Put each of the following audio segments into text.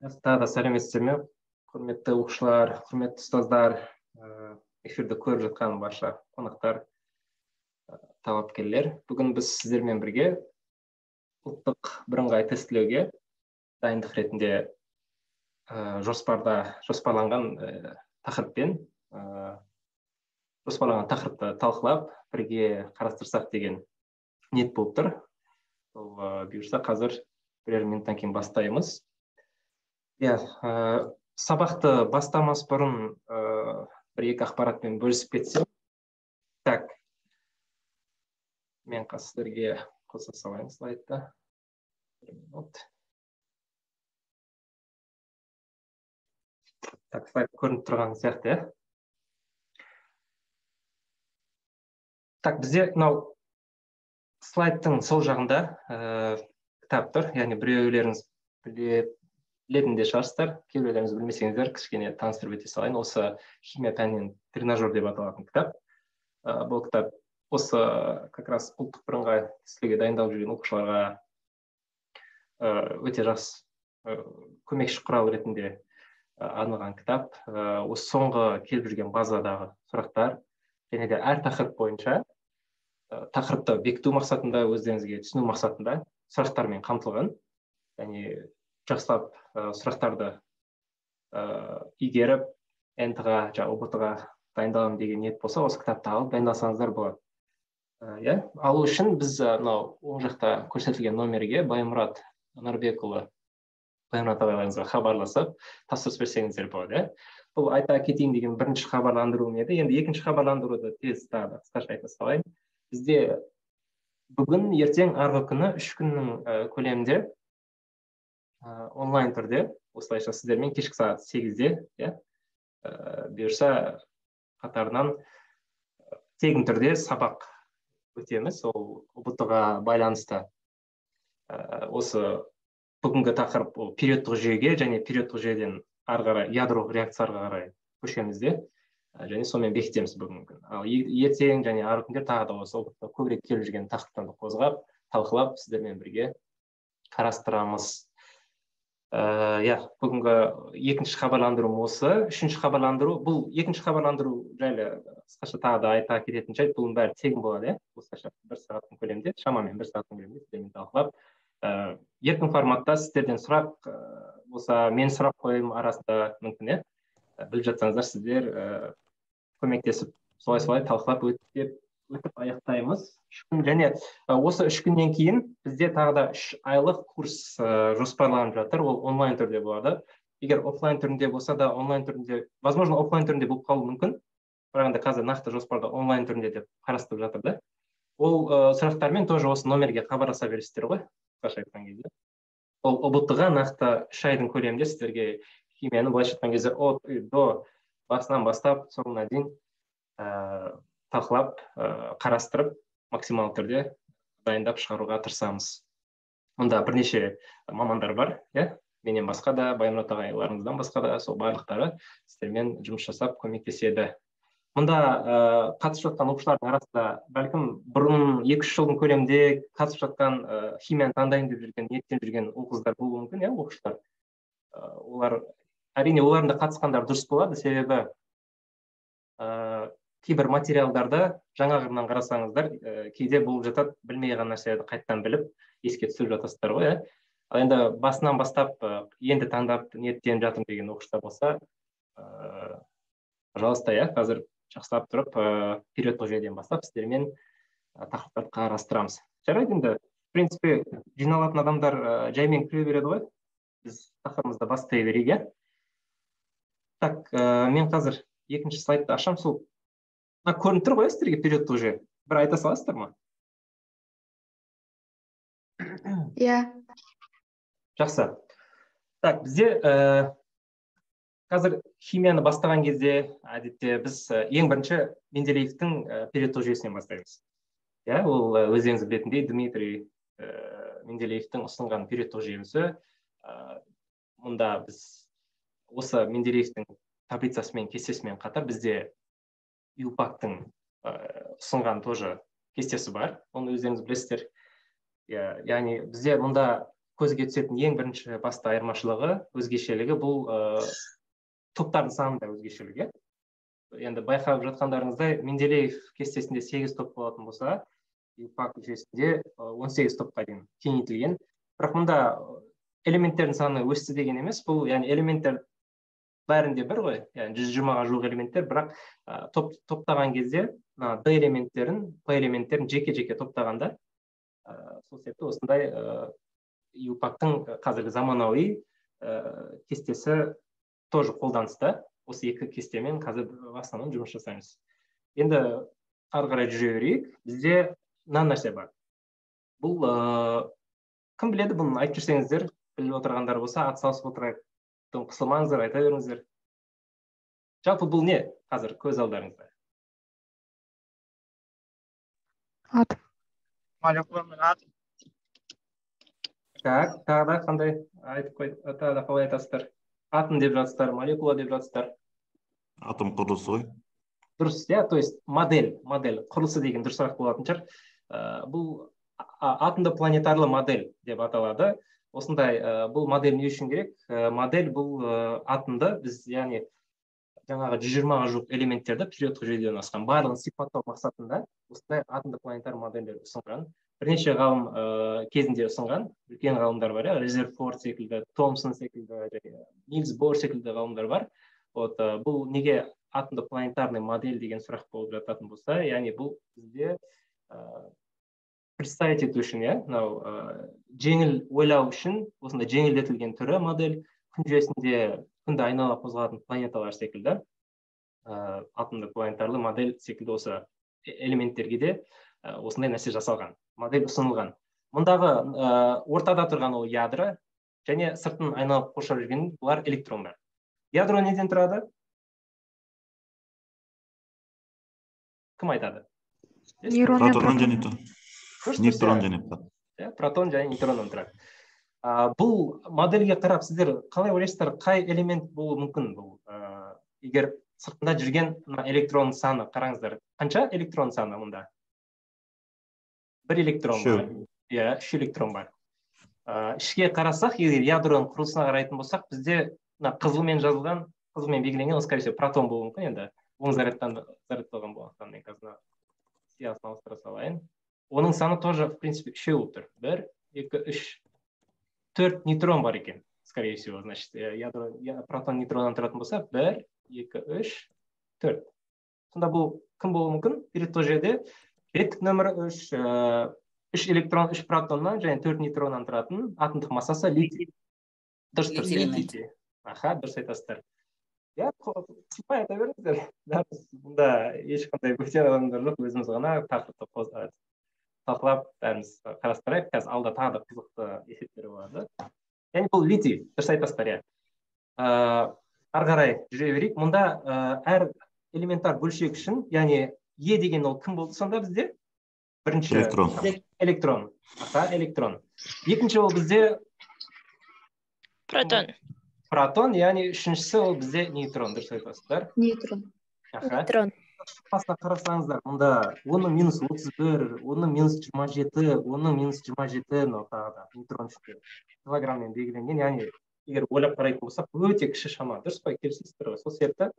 тағы да сәлеметсіздер ме құрметті оқушылар құрметті ұстаздар эфирді көріп жатқан барша қонақтар талапкерлер бүгін біз сіздермен бірге ұлттық бірыңғай тестілеуге дайындық ретінде ә, жоспарда жоспарланған ә, тақырыппен ә, жоспарланған тақырыпты талқылап бірге қарастырсақ деген ниет болып тұр ол бұйырса қазір бірер минуттан кейін бастаймыз иә ә, сабақты бастамас бұрын ә, бір екі ақпаратпен бөлісіп кетсем. Так. Мен қазір сіздерге қоса салайын слайдты. Так слайд көрініп тұрған сияқты иә. Так бізде мынау слайдтың сол жағында ә, кітап тұр. Яғни біреулеріңіз біле білетін де шығарсыздар кейбіреулеріңіз білмесеңіздер кішкене таныстырып өте салайын. Осы химия пәнінен тренажер деп аталатын кітап. Ә, бұл кітап осы как раз ұлттық бірыңғай тестілеуге дайындалып жүрген оқушыларға ә, өте жақсы ә, көмекші құрал ретінде арналған кітап. Ә, осы соңғы келіп жүрген базадағы сұрақтар және де әр тақырып бойынша ә, тақырыпты бекіту мақсатында өздеріңізге түсіну мақсатында сұрақтармен қамтылған. Және жақсылап ә, сұрақтарды ә, игеріп нт ға жаңағы ұбт ға дайындаламын деген ниет болса осы кітапты алып дайындалсаңыздар болады. Иә? Алу үшін біз мынау оң жақта көрсетілген номерге баймұрат анарбекұлы баймұрат ағайларыңызға хабарласып тапсырыс берсеңіздер болады иә? Бұл айта кетейін деген бірінші хабарландыруым еді. Енді екінші хабарландыруды тез тағы да қысқаша айта салайын. Бізде бүгін ертең арғы күні үш күннің көлемінде онлайн түрде осылайша сіздермен кешкі сағат сегізде иә бұйырса қатарынан тегін түрде сабақ өтеміз ол ұбт ға байланысты осы бүгінгі тақырып ол периодтық жүйеге және периодтық жүйеден ары қарай ядролық реакцияларға қарай көшеміз де және сонымен бекітеміз бүгінгі күн. Ал ертең және арғы күндер тағы да осы көбірек келіп жүрген тақырыптарды қозғап талқылап сіздермен бірге қарастырамыз. Иә бүгінгі екінші хабарландыруым осы үшінші хабарландыру бұл екінші хабарландыру жайлы қысқаша тағы да айта кететін жайт бұның бәрі тегін болады иә? Осылайша бір сағаттың көлемінде шамамен бір сағаттың көлемінде сіздермен талқылап ә, еркін форматта сіздерден сұрақ ә, болса мен сұрақ қоюым арасында мүмкін иә? Біліп жатсаңыздар сіздер ә, көмектесіп солай солай талқылап өтіп өтіп аяқтаймыз. Үш күн және осы үш күннен кейін бізде тағы да үш айлық курс жоспарланып жатыр. Ол онлайн түрде болады. Егер офлайн түрінде болса да онлайн түрінде возможно офлайн түрінде болып қалуы мүмкін. Бірақ енді қазір нақты жоспарда онлайн түрінде деп қарастырып жатыр да. Ол ә, сұрақтармен тоже осы номерге хабарласа бересіздер ғой қысқаша айтқан кезде. Ол ұбт ға нақты үш айдың көлемінде сіздерге химияны былайша айтқан кезде от до басынан бастап соңына дейін талқылап ә, қарастырып максималды түрде дайындап шығаруға тырысамыз. Мұнда бірнеше мамандар бар иә? Менен басқа да баймұрат ағайларыңыздан басқа да сол барлықтары сіздермен жұмыс жасап көмектеседі. Мұнда ә, қатысып жатқан оқушылардың арасында бәлкім бұрын екі үш жылдың көлемінде қатысып жатқан ә, химияны таңдаймын деп жүрген ниеттеніп жүрген ұл қыздар болуы мүмкін иә оқушылар? Ә, олар әрине олардың да қатысқандары дұрыс болады. Себебі кейбір материалдарды жаңағынан қарасаңыздар ә, кейде болып жатады білмей қалған нәрселерді қайтадан біліп еске түсіріп жатасыздар ғой иә ал енді басынан бастап ә, енді таңдап ниеттеніп жатырмын деген оқушылар болса ә, пожалуйста иә қазір жақсылап тұрып ә, периодтық жүйеден бастап сіздермен ә, тақырыптарды қарастырамыз. Жарайды енді в принципе жиналатын адамдар ә, жаймен кіре береді ғой. Біз тақырыбымызды бастай берейік иә. Так ә, мен қазір екінші слайдты ашамын сол мына көрініп тұр ғой сіздерге периодтық жүйе бір айта саласыздар ма иә жақсы. Так бізде ә, қазір химияны бастаған кезде әдетте біз ең бірінші менделеевтің ә, периодтық жүйесінен бастаймыз. Иә ол өздеріңіз білетіндей дмитрий ә, менделеевтің ұсынған периодтық жүйесі. Ә, мұнда біз осы менделеевтің таблицасымен кестесімен қатар бізде юпактың ұсынған тоже кестесі бар. Оны өздеріңіз білесіздер. Яғни бізде мұнда көзге түсетін ең бірінші басты айырмашылығы өзгешелігі бұл ә, топтардың санында өзгешелік иә енді байқап жатқандарыңыздай менделеев кестесінде сегіз топ болатын болса юпак жүйесінде он сегіз топқа дейін кеңейтілген. Бірақ мұнда элементтердің саны өсті деген емес. Бұл яғни элементтер бәрінде бір ғой. Яғни жүз жиырмаға жуық элементтер бірақ топ, топтаған кезде мына д элементтерін п элементтерін жеке жеке топтағанда ә, сол себепті осындай юпактың қазіргі заманауи кестесі тоже қолданыста. Осы екі кестемен қазір в основном жұмыс жасаймыз. Енді ары қарай жүре берейік. Бізде мына нәрсе бар. Бұл ә, кім біледі? Бұны айтып жүрсеңіздер біліп отырғандар болса атсалысып отырайық. Қысылмаңыздар айта беріңіздер. Жалпы бұл не қазір көз алдарыңызда? Атом. Молекула мен атом. Так тағы да қандай айтып қой тағы да қалай айтасыздар? Атом деп жатсыздар молекула деп жатсыздар? Атом құрылысы ғой. Дұрыс иә то есть модель модель құрылысы деген дұрысырақ болатын шығар. Ә, бұл атомды планетарлы модель деп аталады. Осындай ә, бұл модель не үшін керек? Ә, модель бұл ә, атомды біз яғни жаңағы жүз жиырмаға жуық элементтерді периодтық жүйеден асқан барлығын сипаттау мақсатында осындай атомды планетар модельдер ұсынған. Бірнеше ғалым ә, кезінде ұсынған. Үлкен ғалымдар бар иә резерфорд секілді томсон секілді нильс бор секілді ғалымдар бар. Вот бұл неге атомды планетарный модель деген сұрақ болып жататын болса яғни бұл бізде ә, представить ету үшін иә мынау ә, жеңіл ойлау үшін осындай жеңілдетілген түрі модель күн жүйесінде күнді айнала қозғалатын планеталар секілді. Ә, атомды планетарлы модель секілді осы элементтерге де ә, осындай нәрсе жасалған модель ұсынылған. Мұндағы ә, ортада тұрған ол ядро және сыртын айналып қоршап жүрген бұлар электрондар. Ядро неден тұрады? Кім айтады? Нейтрон және иә протон және нейтроннан тұрады ә, бұл модельге қарап сіздер қалай ойлайсыздар қай элемент болуы мүмкін бұл? Ә, егер сыртында жүрген мына электрон саны қараңыздар. Қанша электрон саны мұнда? Бір электрон бар. Иә үш электрон бар. Ә, ішке қарасақ егер ядроның құрылысына қарайтын болсақ бізде мына қызылмен жазылған қызылмен белгіленген ол скорее всего протон болуы мүмкін енді. Оң зарядтан зарядталған болғандықтан мен қазір сиясын ауыстыра салайын. Оның саны тоже в принципе үшеу болып тұр бір екі үш төрт нейтрон бар екен скорее всего значит ядро протон нейтроннан тұратын болса бір екі үш төрт сонда бұл кім болуы мүмкін перед сол жерде беттік нөмірі үш үш электрон үш протоннан және төрт нейтроннан тұратын атомдық массасы литий дұрыс дұрыс аха дұрыс айтасыздар иә қысылмай айта беріңіздер бұнда ешқандай бөтен адамдар жоқ өзіміз ғана тақырыпты талқылап бәріміз қарастырайық. Қазір алда тағы да қызықты есептер болады. Яғни бұл литий дұрыс айтасыздар иә. Ары қарай жүре берейік. Мұнда әр элементар бөлшек үшін яғни е деген ол кім болды сонда бізде? Бірінші электрон. Электрон. Аха электрон. Екінші ол бізде протон. Протон яғни үшіншісі ол бізде нейтрон дұрыс айтасыздар. Нейтрон. Нейтрон басына қарасаңыздар мұнда оның минус отыз бір оның минус жиырма жеті оның минус жиырма жеті мынау тағы да нейтрон килограмммен белгіленген. Яғни егер ойлап қарайтын болсақ өте кіші шама. Дұрыс қой келісесіздер ғой сол себепті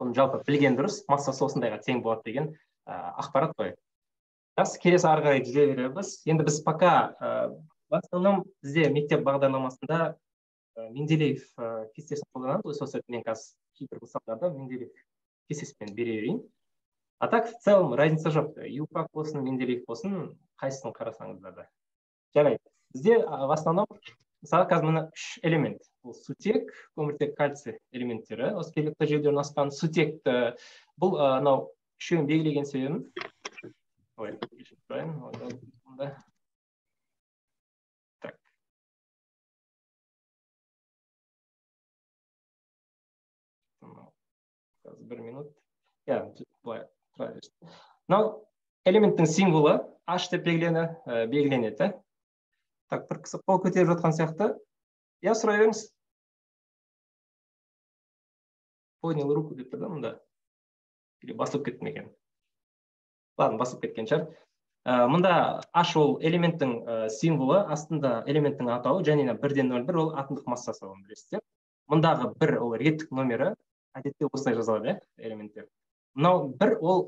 бұны жалпы білген дұрыс массасы осындайға тең болады деген ә, ақпарат қой. Жақсы келесі ары қарай жүре береміз. Енді біз пока ә, в основном бізде мектеп бағдарламасында Э, менделеев кестесін қолданамыз. Сол себепті мен қазір кейбір мысалдарды менделеев кестесімен бере берейін а так в целом разница жоқ. Юпак болсын менделеев болсын қайсысын қарасаңыздар да жарайды. Бізде в основном мысалы қазір мына үш элемент. Бұл сутек көміртек кальций элементтері. Осы периодтық жүйеде орналасқан сутекті бұл анау үшеуін белгілеген себебім. Бір минут. Иә былай тұра берсін мынау элементтің символы h деп белгілені ә, белгіленеді. Так бір кісі қол көтеріп жатқан сияқты. Иә сұрай беріңіз поднял руку деп тұр да мында или басылып кетті ме екен? Ладно басылып кеткен шығар. Мында h ол элементтің символы астында элементтің атауы және бірден нөл бір ол атомдық массасы оны білесіздер. Мындағы бір ол реттік номері әдетте осылай жазылады иә элементтер. Мынау бір ол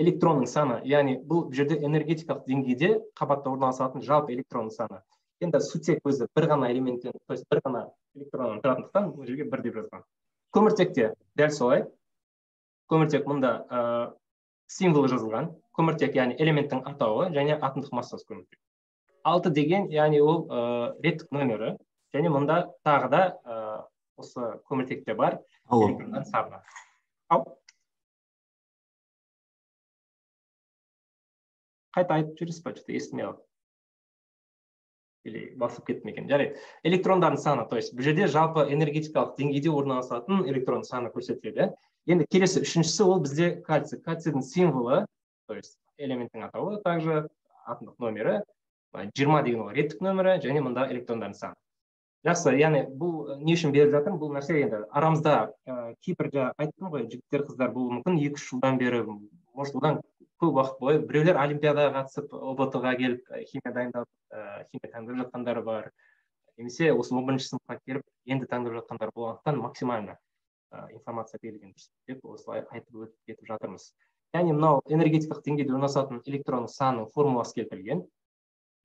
электронның саны яғни бұл жерде энергетикалық деңгейде қабатта орналасатын жалпы электронның саны. Енді сутек өзі бір ғана элементтен то есть бір ғана электроннан тұратындықтан бұл жерге бір деп жазған. Көміртекте дәл солай. Көміртек мұнда ә, символы жазылған. Көміртек яғни элементтің атауы және атомдық массасы көміртек. Алты деген яғни ол ә, реттік нөмірі және мұнда тағы да осы көміртекте бар. Саны ал қайта айтып жібересіз ба? Что то естімей қалдым или басып кеттім екен? Жарайды. Электрондардың саны то есть бұл жерде жалпы энергетикалық деңгейде орналасатын электрон саны көрсетіледі. Енді келесі үшіншісі ол бізде кальций. Кальцийдің символы то есть элементтің атауы также атомдық номері жиырма деген ол реттік нөмірі және мында электрондардың саны. Жақсы яғни бұл не үшін беріп жатырмын? Бұл нәрсе енді арамызда ә, кейбір жаңа айттым ғой жігіттер қыздар болуы мүмкін. Екі үш жылдан бері может одан көп уақыт бойы біреулер олимпиадаға қатысып ұбт ға келіп химия дайындап ә, химия таңдап жатқандар бар. Немесе осы он бірінші сыныпқа келіп енді таңдап жатқандар болғандықтан максимально ә, информация берілген деп осылай айтып өтіп кетіп жатырмыз. Яғни мынау энергетикалық деңгейде орналасатын электронның санының формуласы келтірілген.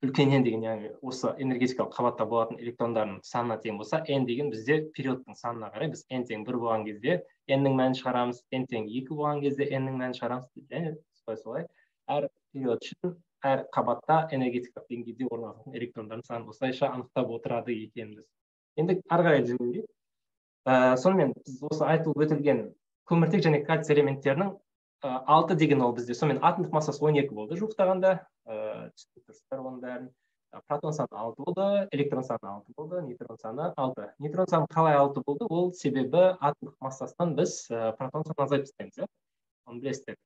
Үлкен n деген яғни осы энергетикалық қабатта болатын электрондардың санына тең болса n деген бізде периодтың санына қарай біз n тең бір болған кезде n-нің мәнін шығарамыз n тең екі болған кезде n-нің мәнін шығарамыз және солай солай. Әр период үшін әр қабатта энергетикалық деңгейде орналасатын электрондардың санын осылайша анықтап отырады екенбіз. Енді ары қарай жүре берейік ә, сонымен біз осы айтылып өтілген көміртек және кальций элементтерінің алты деген ол бізде. Сонымен атомдық массасы он екі болды жуықтағанда. Түсініп тұрсыздар оның бәрін. Протон саны алты болды электрон саны алты болды нейтрон саны алты. Нейтрон саны қалай алты болды? Ол себебі атомдық массасынан біз протон санын азайтып тастаймыз иә? Оны білесіздер.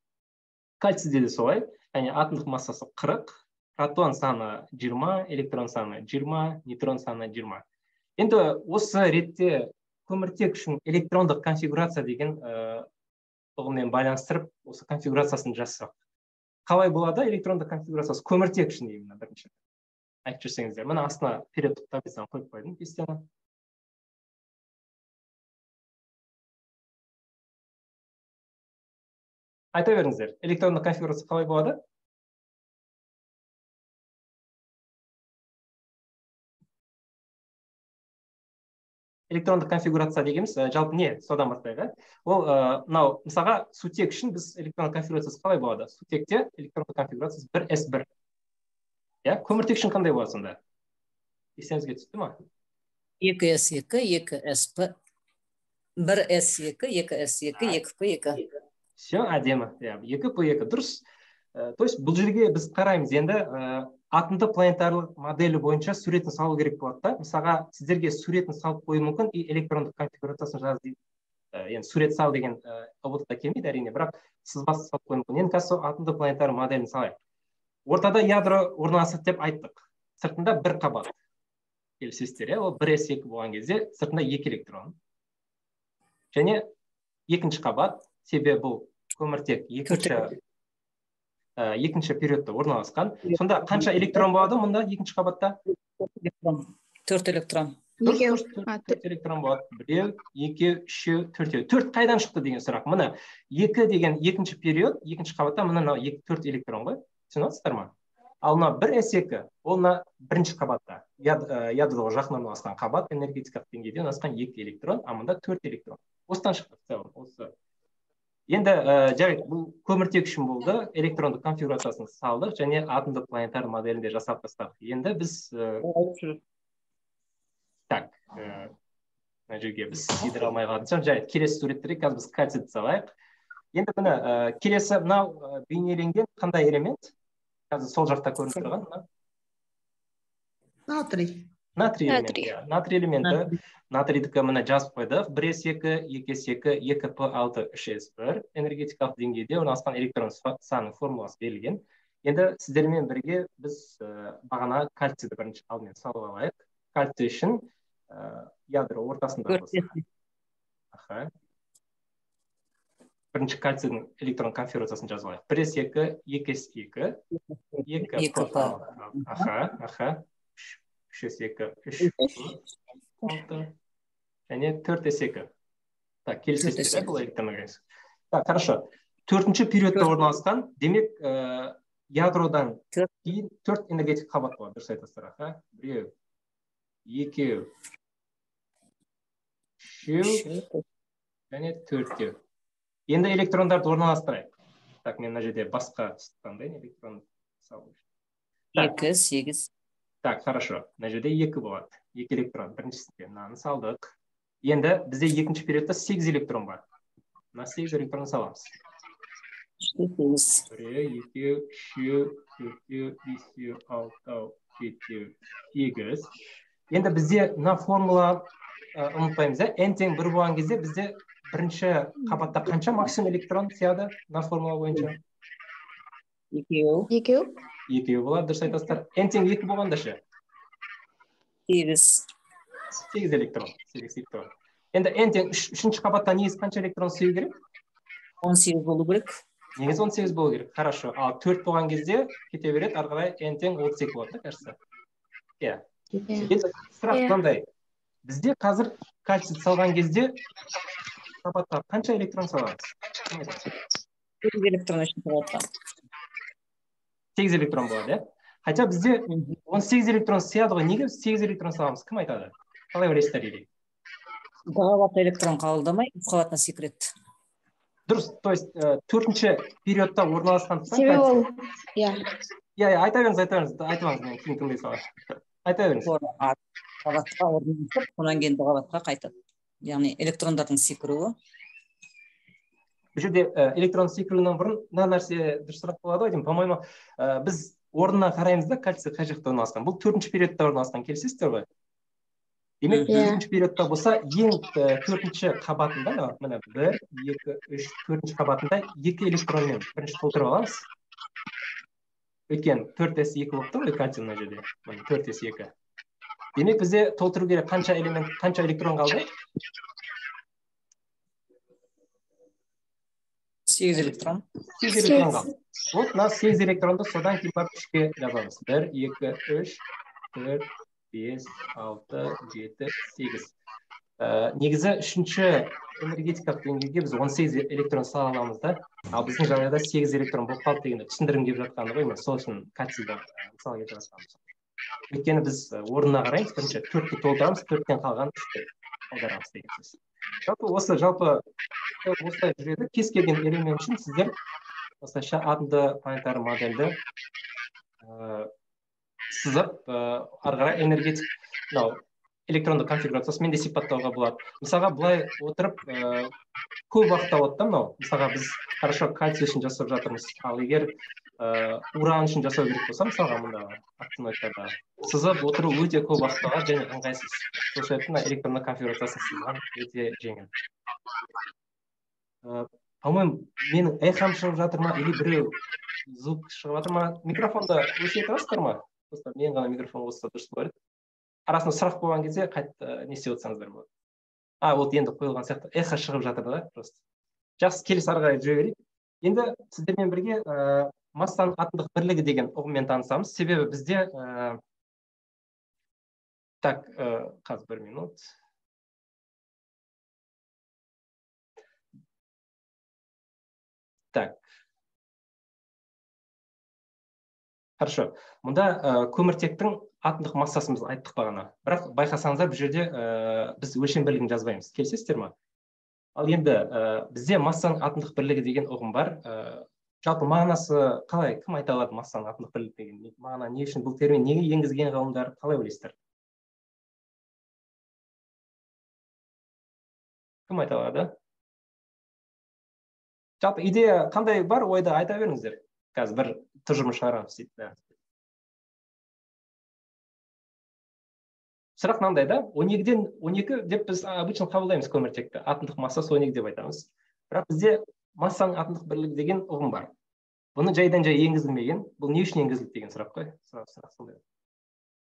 Кальцийде де солай. Яғни атомдық массасы қырық протон саны жиырма электрон саны жиырма нейтрон саны жиырма. Енді осы ретте көміртек үшін электрондық конфигурация деген ұғыммен байланыстырып осы конфигурациясын жазсақ қалай болады? Электронды конфигурациясы көміртек үшін именно бірінші. Айтып жіберсеңіздер мына астына периодтық таблицаны қойып қойдым кестені айта беріңіздер электронды конфигурация қалай болады? Электрондық конфигурация дегеніміз жалпы не содан бастайық иә ол мынау мысалға сутек үшін біз электрондық конфигурациясы қалай болады? Сутекте электрондық конфигурациясы бір с бір. Иә? Көміртек үшін қандай болады сонда? Естеріңізге түсті ма екі с екі екі сп бір с екі екі с екі екі п екі. Все әдемі. Иә екі п екі дұрыс. То есть бұл жерге біз қараймыз енді атомды планетарлық моделі бойынша суретін салу керек болады да. Мысалға сіздерге суретін салып қою мүмкін и электрондық конфигурациясын жаз дейді. Енді сурет сал деген ұбт да келмейді әрине бірақ сызбасын салып қою мүмкін. Енді қазір сол атомды планетарлық моделін салайық. Ортада ядро орналасады деп айттық. Сыртында бір қабат келісесіздер иә? Ол бір с екі болған кезде сыртында екі электрон. Және екінші қабат себебі бұл көміртек екінші ә, екінші периодта орналасқан. Сонда қанша электрон болады? мұнда екінші қабатта? Төрт электрон. Төрт электрон. Болады. Біреу екеу үшеу төртеу төрт қайдан шықты деген сұрақ. Міне екі деген екінші период екінші қабатта мына мынау екі төрт электрон ғой. Түсініп ма? Ал мына бір с екі ол мына бірінші қабатта. Ядроға жақын орналасқан қабат энергетикалық деңгейде орналасқан екі электрон а мында төрт электрон. Осыдан шықты. В целом осы енді ә, жарайды бұл көміртек үшін болды электрондық конфигурациясын салдық және атомдық планетар моделін де жасап тастадық. Енді біз ә... так мына жерге біз сыйдыра алмай қалатын жарайды келесі суреттерге қазір біз кальцийді салайық. Енді міне ә, келесі мынау бейнеленген қандай элемент? Қазір сол жақта көрініп тұрған мына. Натрий. Натрий элементі иә натрий элементі натрийдікі міне жазып қойдық бір с екі екі с екі екі п алты үш с бір энергетикалық деңгейде орналасқан электрон саны формуласы берілген. Енді сіздермен бірге біз ә, бағана кальцийді бірінші алдымен салып алайық. Кальций үшін ә, ядро ортасында аха. Бірінші кальцийдің электрон конфигурациясын жазып алайық. Бір с екі екі с екі екі аха аха. Үш с екі үш алты. Және төрт с екі так келісесіздер бұл электронный так хорошо. Төртінші периодта орналасқан демек ә, ядродан кейін төрт энергетик қабат болады дұрыс айтасыздар аха? Біреу. Екеу. Үшеу. Және төртеу. Енді электрондарды орналастырайық. Так мен мына жерде басқа таңдайын электрон екі сегіз. Так хорошо. Мына жерде екі болады. Екі электрон. Біріншісінде мынаны салдық. Енді бізде екінші периодта сегіз электрон бар. Мына сегіз электрон саламыз. Біреу екеу үшеу төртеу бесеу алтау жетеу сегіз. Енді бізде мына формула ұмытпаймыз иә n тең бір болған кезде бізде бірінші қабатта қанша максимум электрон сияды мына формула бойынша? Екеу. Екеу. Екеу болады дұрыс айтасыздар. N тең екі болғанда ше? Сегіз. Сегіз электрон сегіз электрон енді n тең үш үшінші қабатта негізі қанша электрон сыю керек? Он сегіз болу керек. Негізі он сегіз болу керек. Хорошо. Ал төрт болған кезде кете береді ары қарай n тең отыз екі болады да кажется? Иә. Енді сұрақ мынандай. Бізде қазір кальций салған кезде қабатқа қанша электрон саламыз? Сегіз электрон үшін қабатқа сегіз электрон болады иә? Хотя бізде он сегіз электрон сияды ғой неге сегіз электрон саламыз? Кім айтады? Қалай ойлайсыздар или қабатта электрон қабылдамай үш қабатына секіреді дұрыс то есть төртінші периодта орналасқандықтан себебі ол иә. Иә иә айта беріңіз айта беріңіз айтып алыңыз мен кейін тыңдай салайын айта беріңіз. Қабатқа орналасып содан кейін қабатқа қайтады. Яғни электрондардың секіруі. Бұл жерде электрон секіруінен бұрын мына нәрсе дұрысырақ болады ғой деймін. По моему біз орнына қараймыз да кальций қай жақта орналасқан. Бұл төртінші периодта орналасқан келісесіздер ғой? Демек төртінші периодта болса ең төртінші қабатында міне бір екі үш төртінші қабатында екі электронмен бірінші толтырып аламыз өйткені төрт с екі болып тұр ғой кальций мына жерде міне төрт с екі демек бізде толтыру керек қанша элемент қанша электрон қалды сегіз электрон сегіз электрон қалды вот мына сегіз электронды содан кейін барып үшке жазамыз бір екі үш төрт бес алты жеті сегіз. Ә, негізі үшінші энергетикалық деңгейге біз он сегіз электрон сала аламыз да. Ал біздің жағдайда сегіз электрон болып қалды дегенді түсіндіргім келіп жатқаны ғой мен сол үшін кальцийді мысал келтіріп жатқанмын өйткені біз орнына қараймыз бірінші төртті толтырамыз төрттен қалған үшті аударамыз деген сөз. Жалпы осы жалпы осылай жүреді. Кез келген элемент үшін сіздер осылайша атомды планетарлы модельді сызып ә, ары қарай энергетик мынау электронды конфигурациясымен де сипаттауға болады. Мысалға былай отырып ә, көп уақыт алады да мынау? Мысалға біз хорошо кальций үшін жасап жатырмыз. Ал егер ә, уран үшін жасау керек болса мысалға мындағы актиноидтарда сызып отыру өте көп уақыт алады және ыңғайсыз. Сол себепті мына электронды конфигурациясын сызған өте жеңіл. По моему менің эхом шығып жатыр ма или біреу звук шығып жатыр ма? Микрофонды өшіре тұрасыздар ма? Достар мен ғана микрофон қосса дұрыс болар еді. Арасында сұрақ болған кезде қайта не істеп отырсаңыздар болады. А вот енді қойылған сияқты. Эхо шығып жатыр да просто. Жақсы келесі ары қарай жүре берейік. Енді сіздермен бірге ә, массаның атомдық бірлігі деген ұғыммен танысамыз. Себебі бізде ә, так ә, қазір бір минут. Так хорошо. Мұнда ә, көміртектің атомдық массасын біз айттық бағана бірақ байқасаңыздар бұл жерде ә, біз өлшем бірлігін жазбаймыз. Келісесіздер ма? Ал енді ә, бізде массаның атомдық бірлігі деген ұғым бар. Ә, жалпы мағынасы қалай? Кім айта алады массаның атомдық бірлігі деген мағына не үшін бұл термин неге енгізген ғалымдар? Қалай ойлайсыздар? Кім айта алады? Жалпы идея қандай бар? Ойда айта беріңіздер. Қазір бір тұжырым шығарамыз дейді сұрақ мынандай да он екіден он екі деп біз обычно қабылдаймыз көміртекті атомдық массасы он екі деп айтамыз. Бірақ бізде массаның атомдық бірлігі деген ұғым бар. Бұны жайдан жай енгізілмеген бұл не үшін енгізілді деген сұрақ қой? Сұрақ сондай.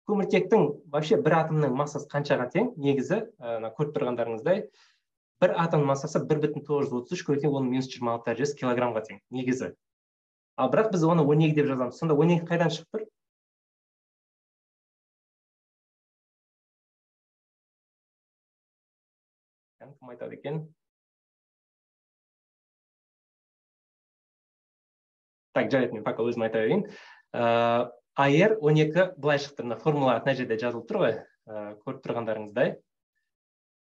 Көміртектің вообще бір атомның массасы қаншаға тең? Негізі мына көріп тұрғандарыңыздай бір атом массасы бір бүтін тоғыз жүз отыз үш оның минус жиырма алты дәрежесі килограммға тең негізі. Ал бірақ біз оны он екі деп жазамыз. Сонда он екі қайдан шығып тұр? Кім айтады екен? Так жарайды мен пока өзім айта берейін. Аер он екі былай шықты мына формула мына жерде жазылып тұр ғой. Көріп тұрғандарыңыздай.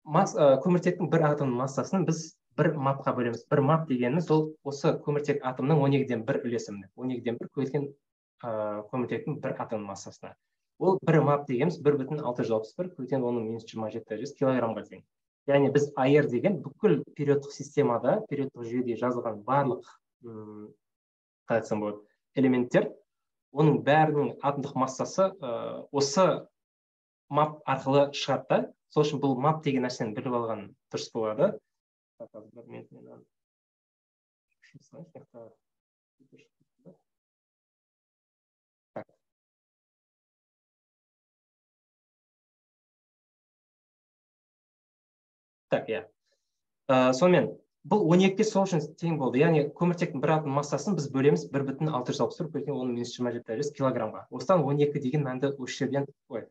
Көміртектің бір атомның массасын біз бір мапқа бөлеміз бір мап дегеніміз ол осы көміртек атомның он екіден бір үлесі он екіден бір көбейткен көміртектің бір атомның массасына. Ол бір мап дегеніміз бір бүтін алты жүз алпыс бір оның минус жиырма жеті дәрежесі килограммға тең. Яғни біз аэр деген бүкіл периодтық системада периодтық жүйеде жазылған барлық қалай айтсам болады элементтер оның бәрінің атомдық массасы осы мап арқылы шығады да сол үшін бұл мап деген нәрсені біліп алған дұрыс болады. Так иә сонымен бұл он екіге сол үшін тең болды. Яғни көміртектің бір атом массасын біз бөлеміз бір бүтін алты жүз алпыс бөлген оның минус жиырма жеті дәрежесі килограммға осыдан он екі деген мәнді осы жерден ой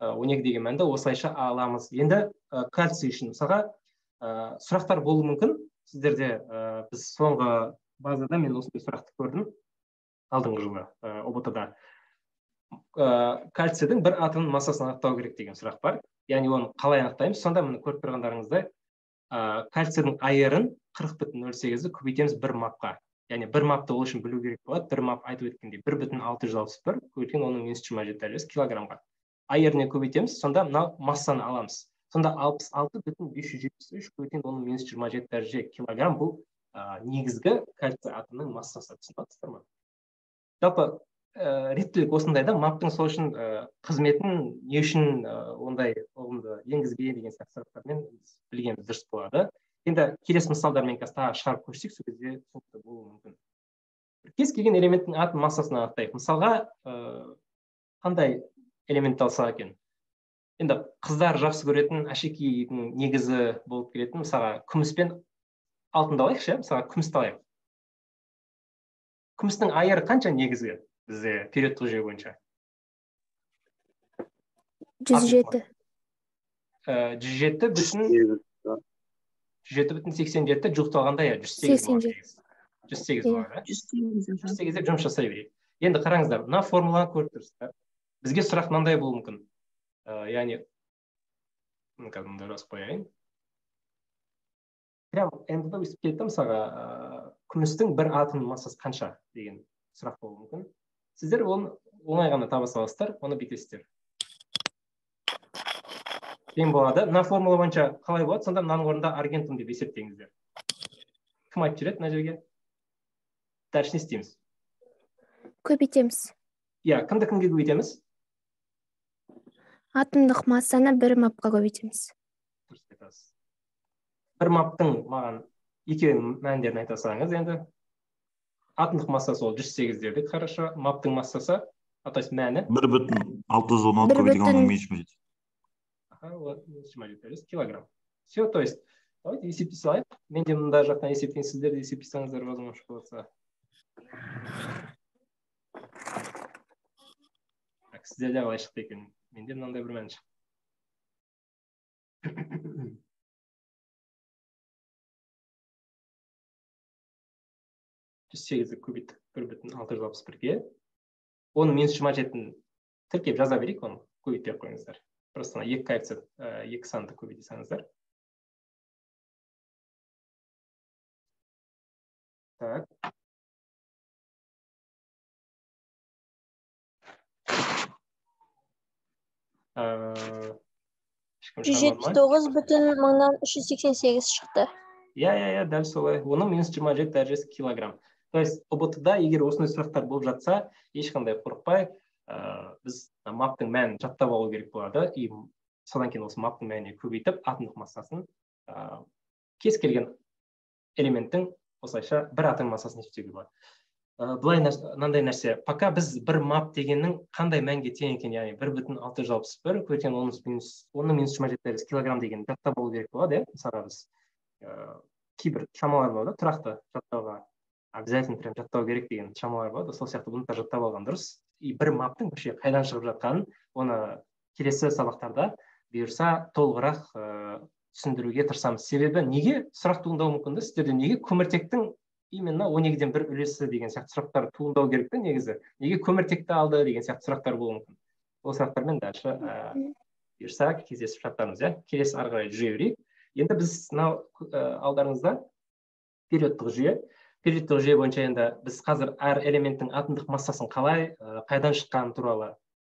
он екі деген мәнді осылайша аламыз. Енді кальций үшін мысалға сұрақтар болуы мүмкін. Сіздерде біз соңғы базада мен осындай сұрақты көрдім. Алдыңғы жылы ұбт да кальцийдің бір атомның массасын анықтау керек деген сұрақ бар. Яғни оны қалай анықтаймыз? Сонда міне көріп тұрғандарыңыздай кальцийдің аерін қырық бүтін нөл сегізді көбейтеміз бір мапқа. Яғни бір мапты ол үшін білу керек болады. Бір мап айтып өткендей бір бүтін алты жүз алпыс бір көбейткен оның минус жиырма жеті дәрежесі килограммға. Аеріне көбейтеміз сонда мынау массаны аламыз. Сонда алпыс алты бүтін бес жүз жетпіс үш көбейткен оның минус жиырма жеті дәреже килограмм бұл ә, негізгі кальций атомының массасы түсініп ма жалпы ә, реттілік осындай да маптың сол үшін ә, қызметін не үшін ә, ондай ұғымды енгізген деген сияқты сұрақтармен білгеніміз дұрыс болады. Енді келесі мысалдармен қазір тағы шығарып көрсек сол кезде түсінікті болуы мүмкін. Кез келген элементтің атом массасын анықтайық. Мысалға қандай элементті алсақ екен? Енді қыздар жақсы көретін әшекейдің негізі болып келетін. Мысалға күміс пен алтынды алайықшы иә. Мысалға күмісті алайық күмістің айыры қанша негізгі бізде периодтық жүйе бойынша? Жүз жеті. жүз жеті бүтін жүз жеті бүтін сексен жеті жуықталғанда иә жүз сегіз сексен жеті. жүз сегіз болады жүз сегіз жүз сегіз деп жұмыс жасай берейік. Енді қараңыздар мына формуланы көріп тұрсыздар бізге сұрақ мынандай болуы мүмкін. Яғни қазір мындай жазып қояйын прям мдд өйстіп да мысалға күмістің бір атомның массасы қанша деген сұрақ болуы мүмкін. Сіздер оны оңай ғана таба саласыздар оны бүйтесіздер тең болады. Мына формула бойынша қалай болады? Сонда мынаның орнында аргентум деп есептеңіздер. Кім айтып жібереді мына жерге? Дальше не істейміз. Көбейтеміз. Иә кімді кімге көбейтеміз? Атомдық массаны бір мапқа көбейтеміз. Дұрыс айтасыз. Бір маптың маған екеуінің мәндерін айта салыңыз енді. Атомдық массасы ол жүз сегіз дедік хорошо. Маптың массасы то есть мәні? Бір бүтін алты жүз он алты көбейтілген оның минус жиырма жеті килограмм. Все то есть давайте есептей салайық. Мен де мында жақтан есептейін сіздер де есептей салыңыздар возможно болса. Сіздерде қалай шықты екен? Менде мынандай бір мән жүз сегізді көбейттік бір бүтін алты жүз алпыс бірге оны минус жиырма жетіні тіркеп жаза берейік оны көбейтпей ақ қойыңыздар просто мына екі коэффициент екі санды көбейте салыңыздар так жүз жетпіс тоғыз бүтін мыңнан үш жүз сексен сегіз шықты иә иә иә дәл солай оның минус жиырма жеті дәрежесі килограмм то есть ұбт да егер осындай сұрақтар болып жатса ешқандай қорықпай ә, біз маптың мәнін жаттап алу керек болады. И содан кейін осы маптың мәніне көбейтіп атомдық массасын ә, кез келген элементтің осылайша бір атом массасын есептеуге болады. Ә, былай мынандай нәрсе. Пока біз бір мап дегеннің қандай мәнге тең екенін яғни бір бүтін алты жүз алпыс бір көтен он минус минус жиырма жеті килограмм деген жадта болу керек болады иә? Мысалға біз ә, кейбір шамалар болады тұрақты жаттауға обязательно прям жаттау керек деген шамалар болады сол сияқты бұны да жаттап алған дұрыс. И бір маптың вообще қайдан шығып жатқанын оны келесі сабақтарда бұйырса толығырақ ыыы түсіндіруге тырысамыз. Себебі неге сұрақ туындауы мүмкін да? Сіздерде неге көміртектің именно он екіден бір үлесі деген сияқты сұрақтар туындау керек та негізі. Неге көміртекті алды деген сияқты сұрақтар болуы мүмкін. Ол сұрақтармен дальше ыыы бұйырса кездесіп жатармыз иә. Келесі ары қарай жүре берейік. Енді біз мынау алдарыңызда периодтық жүйе. Периодтық жүйе бойынша енді біз қазір әр элементтің атомдық массасын қалай қайдан шыққаны туралы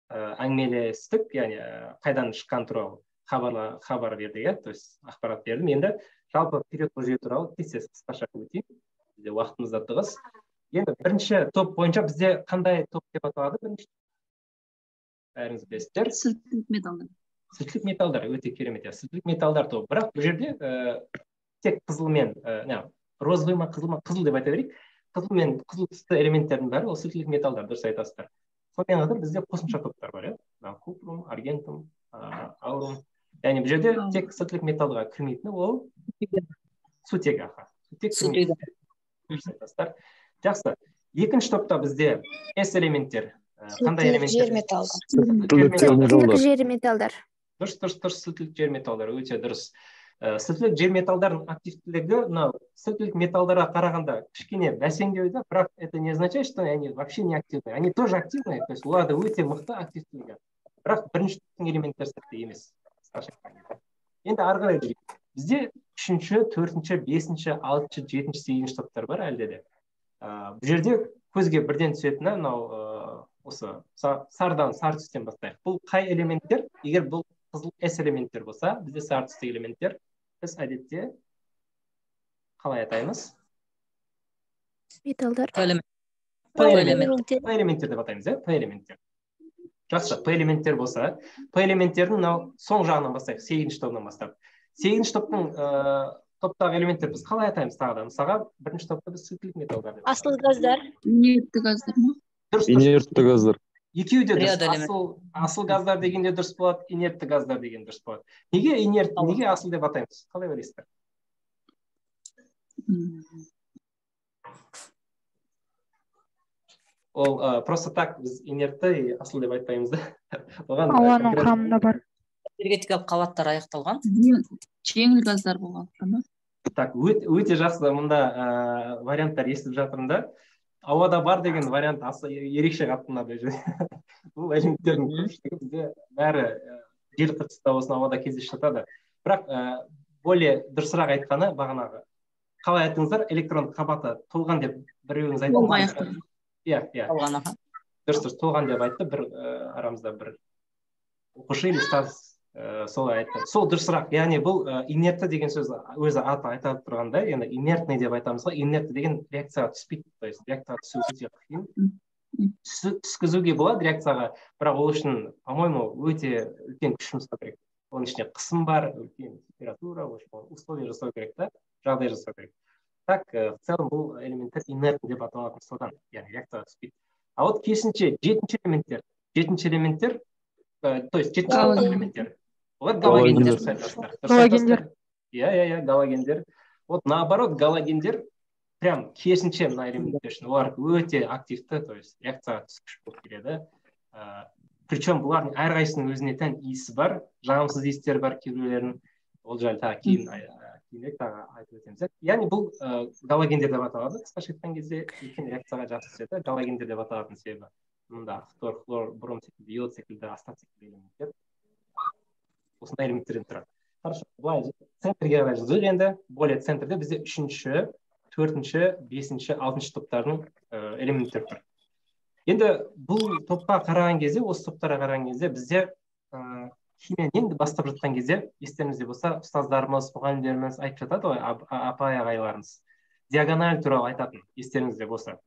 ә, әңгімелестік яғни қайдан шыққаны туралы хабарла хабар бердік иә. То есть ақпарат бердім. Енді жалпы периодтық жүйе туралы тез тез қысқаша өтейін бізде уақытымыз да тығыз. Енді бірінші топ бойынша бізде қандай топ деп аталады? Бірінші бәріңіз білесіздер. Сілтілік металдар. Сілтілік металдар өте керемет иә сілтілік металдар тобы бірақ бұл жерде ә, тек қызылмен ә, розовый ма қызыл ма? Қызыл деп айта берейік. Қызыл мен қызыл түсті элементтердің бәрі ол сілтілік металдар дұрыс айтасыздар. Сонымен қатар бізде қосымша топтар бар иә. Купрум аргентум ә, аурум. Яғни бұл жерде тек сілтілік металға кірмейтіні ол сутегі аха. Сутек Айтасыздар жақсы. Екінші топта бізде с элементтер. Ә, қандай элементтер жер металдар. жер металдар. Дұрыс дұрыс дұрыс. Сілтілік жер металдар өте дұрыс. Ә, сілтілік жер металдардың активтілігі мынау сілтілік металдарға қарағанда кішкене бәсеңдеу да бірақ это не означает что они вообще не активные они тоже активные то есть оларда өте мықты активтілігі. Бірақ бірінші топтың элементтері сияқты емес енді ары қарай жүрейік бізде үшінші төртінші бесінші алтыншы жетінші сегізінші топтар бар әлде де. Ә, бұл жерде көзге бірден түсетіні мынау ыыы осы са- сарыдан сары түстен бастайық. Бұл қай элементтер? Егер бұл қызыл с элементтер болса бізде сары түсті элементтер. Біз әдетте қалай атаймыз? Металдар. П элемент элементтер. п элементтер деп атаймыз иә? П элементтер жақсы п элементтер болса п элементтердің мынау соң жағынан бастайық сегізінші тобынан бастап. Сегізінші топтың ыыы топтағы элементтер біз қалай атаймыз тағы да? Мысалға бірінші топта біз сілтілік металдар деп асыл газдар. Инертті газдар ма? Дұрыс инертті газдар. Екеуі де дұрыс. Асыл асыл газдар деген де дұрыс болады инертті газдар деген дұрыс болады. Неге инерт неге асыл деп атаймыз? Қалай ойлайсыздар? Ол ы просто так біз инертті и асыл деп айтпаймыз да. Оған ауаның құрамында бар энергетикалық қабаттар аяқталған. Жеңіл газдар болғандықтан ба так өте, жақсы. Мұнда ә, варианттар естіп жатырмын да. Ауада бар деген вариант аса ерекше қатты ұнады бұл жерде. бұл элементтердің көпшілігі бізде бәрі ә, жер қыртыста болсын ауада кездесіп жатады. Бірақ ә, более дұрысырақ айтқаны бағанағы. Қалай айттыңыздар? Электрон қабаты толған деп біреуіңіз айтты Толық аяқты. иә иә. Қалған аха. Дұрыс дұрыс. Толған деп айтты бір ә, арамызда бір оқушы или ұстаз. Ә, солай айтты. Сол дұрысырақ. Яғни бұл ә, инертті деген сөз өзі аты айтып тұрғандай енді инертный деп айтамыз ғой. Инертті деген реакцияға түспейді. То есть реакцияға түсу өте қиын. Түскізуге болады реакцияға. Бірақ ол үшін по моему өте үлкен күш жұмсау керек. Оның ішінде қысым бар үлкен температура в общем условия жасау керек та жағдай жасау керек. Так э, в целом бұл элементтер инертный деп аталатын содан яғни реакцияға түспейді. А вот керісінше жетінші элементтер. Жетінші элементтер э, то есть жетінші элементтер. Олар Галогендер. галогендер. Иә иә иә галогендер. Вот наоборот галогендер прям керісінше мына элементтер үшін олар өте активті то есть реакцияға түскіш болып келеді. Ыыы причем бұлардың әрқайсысының өзіне тән иісі бар жағымсыз иістері бар кейбіреулерінің. Ол жайлы тағы кейін кейінірек тағы айтып өтеміз. Иә яғни бұл ыыы галогендер деп аталады қысқаша айтқан кезде. Үлкен реакцияға жақсы түседі галогендер деп аталатын себебі мұнда фтор хлор бром секілді иод секілді астат секілді элементтер. Осындай элементтерден тұрады хорошо былай центрге қарай жылжиық енді. Более центрде бізде үшінші төртінші бесінші алтыншы топтардың ә, элементтер тұр енді бұл топқа қараған кезде осы топтарға қараған кезде бізде ә, химияны енді бастап жатқан кезде естеріңізде болса ұстаздарымыз мұғалімдеріміз айтып жатады ғой апай ағайларымыз. Диагональ туралы айтатын естеріңізде болса.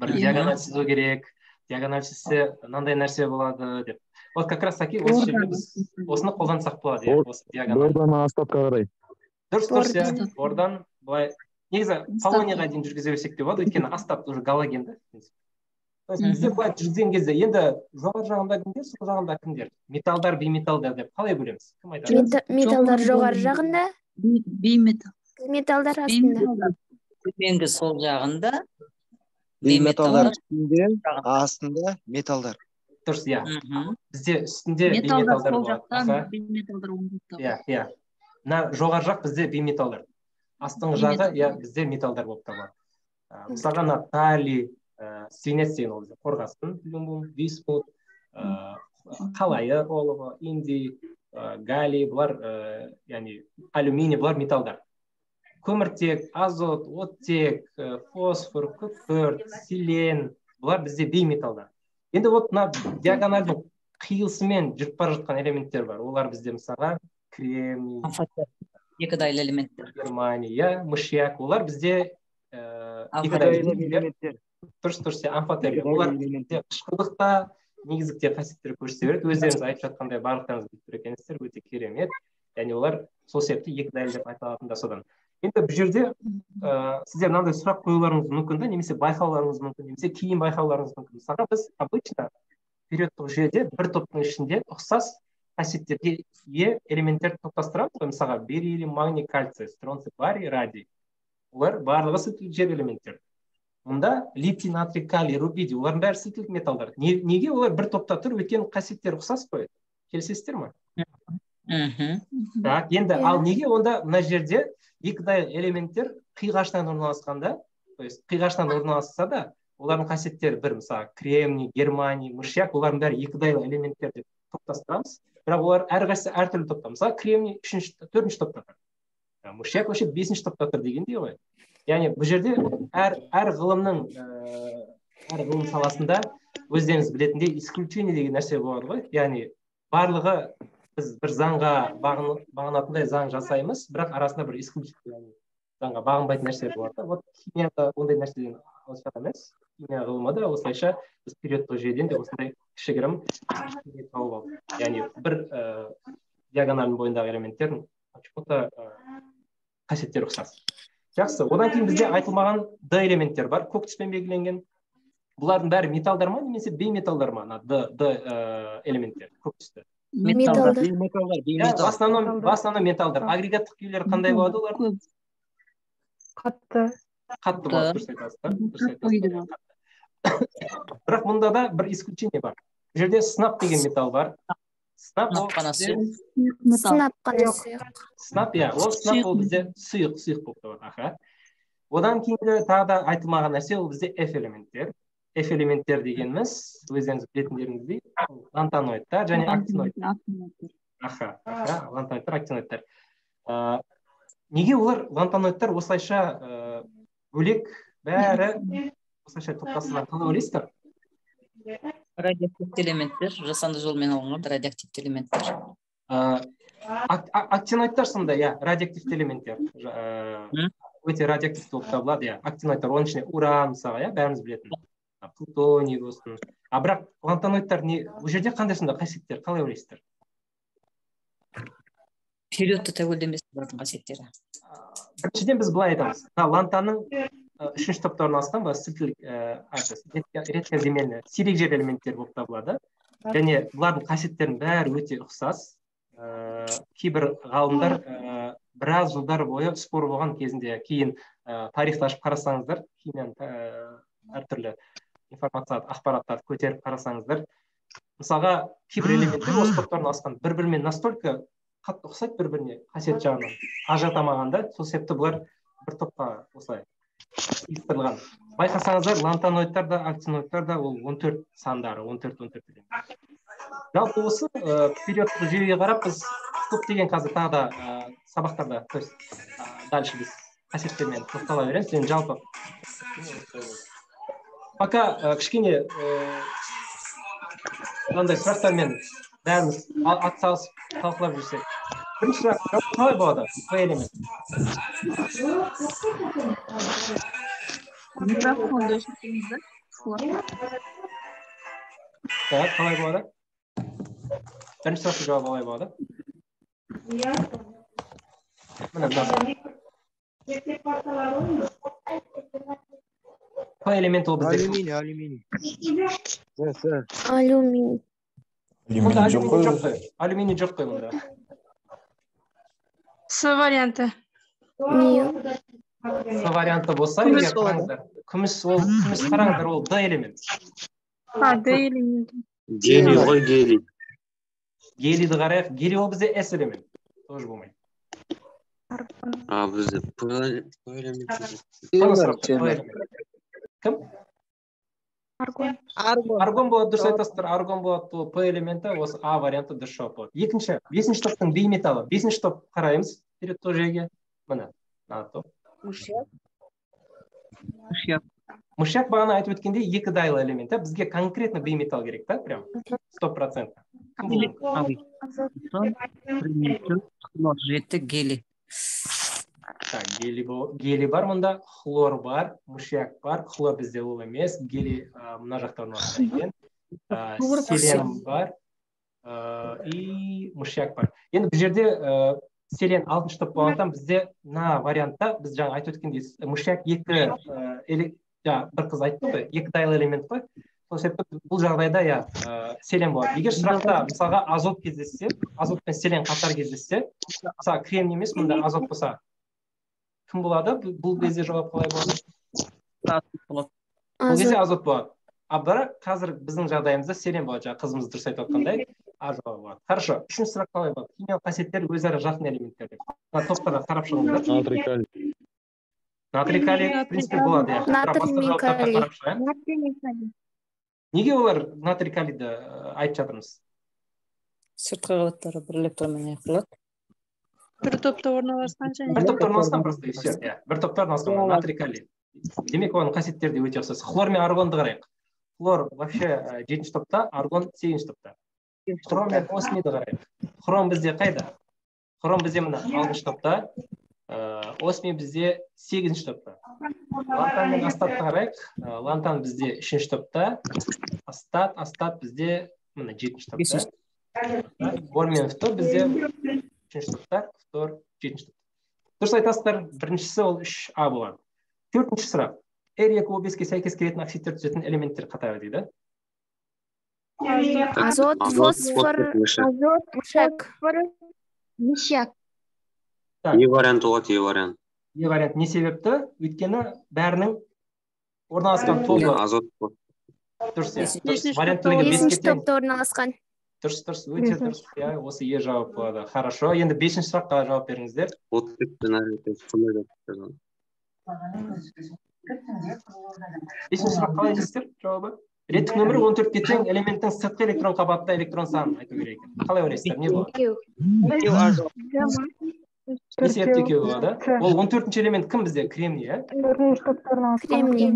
Бір диагональ сызу керек диагональ сызса мынандай нәрсе болады деп. Вот как раз таки осы жерде біз осыны қолдансақ болады иә осы бордан астапқа қарай дұрыс дұрыс иә Бордан. бордан былай негізі полонияға дейін жүргізе берсек те болады өйткені астап уже галоген да то есть бізде былай жүргізген кезде енді жоғары жағында кімдер сол жағында кімдер? Металлдар бейметаллдар деп қалай бөлеміз? Кім айтады? Мета- металлдар жоғары жағында. бейметалл металлдар астында. Төменгі сол жағында үстінде астында металлдар дұрыс иә. Бізде үстінде жақта иә иә. Мына жоғары жақ бізде бейметаллдар астыңғы жағы иә бізде металлдар болып табылады. Мысалға мына талий ә, свинец деген ол қорғасын висмут қалайы олово индий ә, галлий бұлар яғни алюминий бұлар металлдар көміртек азот оттек фосфор күкірт селен бұлар бізде бейметаллдар енді вот мына диагональдың қиылысымен жүріп бара жатқан элементтер бар. Олар бізде мысалға кремний амфотер екі дайлы элементтер. германия иә мышьяк. Олар бізде Амфотер. элементтер. дұрыс дұрыс иә амфотер олар бізде қышқылдықта негізгі қасиеттер көрсете береді. Өздеріңіз айтып жатқандай барлықтарыңыз біліп тұр екенсіздер. Өте керемет. Яғни олар сол себепті екі дәлел деп айтылатын да содан. Енді бұл жерде ә, сіздер мынандай сұрақ қоюларыңыз мүмкін да немесе байқауларыңыз мүмкін немесе кейін байқауларыңыз мүмкін. Мысалға біз обычно периодтық жүйеде бір топтың ішінде ұқсас қасиеттерге ие элементтерді топтастырамыз ғой. Мысалға бериллий магний кальций стронций барий радий. Олар барлығы сілтілік жер элементтер мұнда литий натрий калий рубидий олардың бәрі сілтілік металлдар Не- неге олар бір топта тұр? Өйткені қасиеттері ұқсас қой. Келісесіздер ма мхм. Так енді Иә. ал неге онда мына жерде екі дай элементтер қиғашынан орналасқанда то есть қиғашынан орналасса да олардың қасиеттері бір мысалы кремний германий мышьяк олардың бәрі екі дайлы элементтер деп топтастырамыз. Бірақ олар әрқайсысы әртүрлі топта. Мысалы кремний үшінші төртінші топта тұр. А мышьяк вообще бесінші топта тұр дегендей ғой. Яғни бұл жерде әр әр ғылымның ііі әр ғылым саласында өздеріңіз білетіндей исключение деген нәрсе болады ғой. Яғни барлығы біз бір заңға бағын- бағынатындай заң жасаймыз бірақ арасында бір заңға бағынбайтын нәрселер болады да. Вот химияда ондай нәрседен алшақ емес. Химия ғылымы да осылайша біз периодтық жүйеден де осындай кішігірім тауып алдық. Яғни бір ііі диагональдің бойындағы элементтердің почему то қасиеттері ұқсас. Жақсы. Одан кейін бізде айтылмаған д элементтер бар. Көк түспен белгіленген. Бұлардың бәрі металлдар ма немесе бейметаллдар ма? Ана д д ііі элементтер көк түсті. Металлдар бейметаллдар иә в основном в основном металлдар агрегаттық күйелері қандай болады олар? Көп. Қатты. Қатты болады дұрыс айтасыз да бірақ мұнда да бір исключение бар. Бұл жерде снап деген металл бар. Снап ол сынап. қана сұйық сынап иә ол снап Сұйық ол бізде сұйық сұйық болып табылады аха. Одан кейінгі тағы да айтылмаған нәрсе ол бізде f элементтер. F элементтер дегеніміз өздеріңіз білетіндеріңіздей лантаноидтар және актиноидтар. аха аха лантаноидтар актиноидтар. Неге олар лантаноидтар осылайша ыыы бөлек? Бәрі осылайша топтастырған қалай ойлайсыздар? Радиоактивті элементтер жасанды жолмен алынған радиоактивті элементтер. Актиноидтар сондай иә радиоактивті элементтер. Өте радиоактивті болып табылады иә актиноидтар. Оның ішінде уран мысалға иә бәріміз білетін. Плутоний болсын а бірақ лантаноидтар не бұл жерде қандай сондай қасиеттер? Қалай ойлайсыздар? Периодты тәуелді емес олардың қасиеттері біріншіден біз былай айтамыз. Мына лантаның үшінші топта орналасқан бұл сілтілік редкоземельный сирек жер элементтер болып табылады. Және бұлардың қасиеттерінің бәрі өте ұқсас. Ыыы кейбір ғалымдар ііі біраз жылдар бойы спор болған кезінде кейін ііі тарихты ашып қарасаңыздар химияның әртүрлі информация ақпараттарды көтеріп қарасаңыздар мысалға кейбір элементтер осы топта орналасқан бір бірімен настолько қатты ұқсайды бір біріне қасиет жағынан ажырата алмаған да сол себепті бұлар бір топқа осылай сыйыстырылған байқасаңыздар лантаноидтар да актиноидтар да ол 14 сандары 14 14 элемент. жалпы осы ә, периодтық жүйеге қарап біз көптеген қазір тағы да ә, сабақтарда то есть ә, дальше біз қасиеттермен тоқтала береміз. Енді жалпы пока ә, кішкене ә, мынандай сұрақтармен бәріміз а- атсалысып талқылап жүрсек бірінші сұрақ жалпы қалай болады п элемент микрофонды өшірсеңіздер қысылады так қалай болады бірінші сұрақтың жауабы қалай болады міне мына п элементі ол бізде кім? алюминий алюминий с с Алюминий. мұнда алюминий жоқ алюминий жоқ қой қой алюминий жоқ қой мұнда С варианты. Не. с варианты болса Күміс егер болады. қараңыздар күміс ол күміс қараңыздар ол д элемент А, Д элемент. гелий ғой гелий гелийді қарайық гелий ол бізде с элемент тоже болмайды а бізде п п элементі Қандай сұрақ? П элемент. Кім? Аргон. аргон аргон болады дұрыс айтасыздар. Аргон болады ол п элементі осы а варианты дұрыс жауап болады. Екінші бесінші топтың бейметалы бесінші топ қараймыз. Вперед тоже жерге міне мына топ. Мышьяк. Мышьяк. Бағана айтып өткендей екі дайлы элемент та бізге конкретно бейметалл керек та прям? Сто хлор жеті гелий так гелий бар мұнда хлор бар мышьяк бар хлор бізде ол емес. Гелий мына жақта орналасқан екен селен бар. и мышьяк бар. Енді бұл жерде селен алтыншы топ болғандықтан бізде мына вариантта біз жаңа айтып өткендей мышьяк екі жаңа бір қыз айтты ғой екі дайлы элемент қой. Сол себепті бұл жағдайда иә селен болады. Егер сұрақта мысалға азот кездессе азот пен селен қатар кездессе мысалы кремний емес мұнда азот болса кім болады? Бұл- кезде жауап қалай болады. Бұл кезде Азот. болады. А бірақ қазір біздің жағдайымызда селен болады жаңағы қызымыз дұрыс айтып отқандай. А жауабы болады. Хорошо. Үшінші сұрақ қалай болады? Химиялық қасиеттер өзара жақын элементтер деп мына топтарға қарап шығыңыздар. Натрий калий натрий калий в принципе болады иә. Натрий калий. шығайық неге олар натрий калийді айтып жатырмыз? Сыртқы қабаттары бір электронмен аяқталады Бір топта орналасқан және бір топта орналасқан просто и все иә бір топта орналасқан натрий калий демек оның қасиеттері де өте ұқсас. Хлор мен аргонды қарайық. Хлор вообще ә, жетінші топта аргон сегізінші топта. Хром мен осмиді қарайық? Хром бізде қайда? Хром бізде мына алтыншы топта ә, осми бізде сегізінші топта. Лантан мен астатты қарайық. Ә, лантан бізде үшінші топта астат астат бізде міне жетінші топта. Фтор бізде үшінші топта фтор жетінші дұрыс айтасыздар біріншісі ол үш а болады төртінші сұрақ. Р екі о беске сәйкес келетін оксидтер түзетін элементтер қатары дейді. Азот, фосфор, азот, мышьяк. Мышьяк. е варианты болады е вариант. Е вариант. Не себепті? Өйткені бәрінің орналасқан тобы. Азот дұрыс. Иә Бесінші топта орналасқан. Дұрыс дұрыс. Өте дұрыс. Иә осы е жауап болады хорошо. Енді бесінші сұраққа жауап беріңіздер. Бесінші сұрақ қалай дейсіздер жауабы. Реттік нөмірі он төртке тең элементтің сыртқы электрон қабатында электрон санын айту керек екен. Қалай ойлайсыздар не болады? Екеу. не себепті екеуі болады ол он төртінші элемент кім бізде? Кремний иә. Кремний.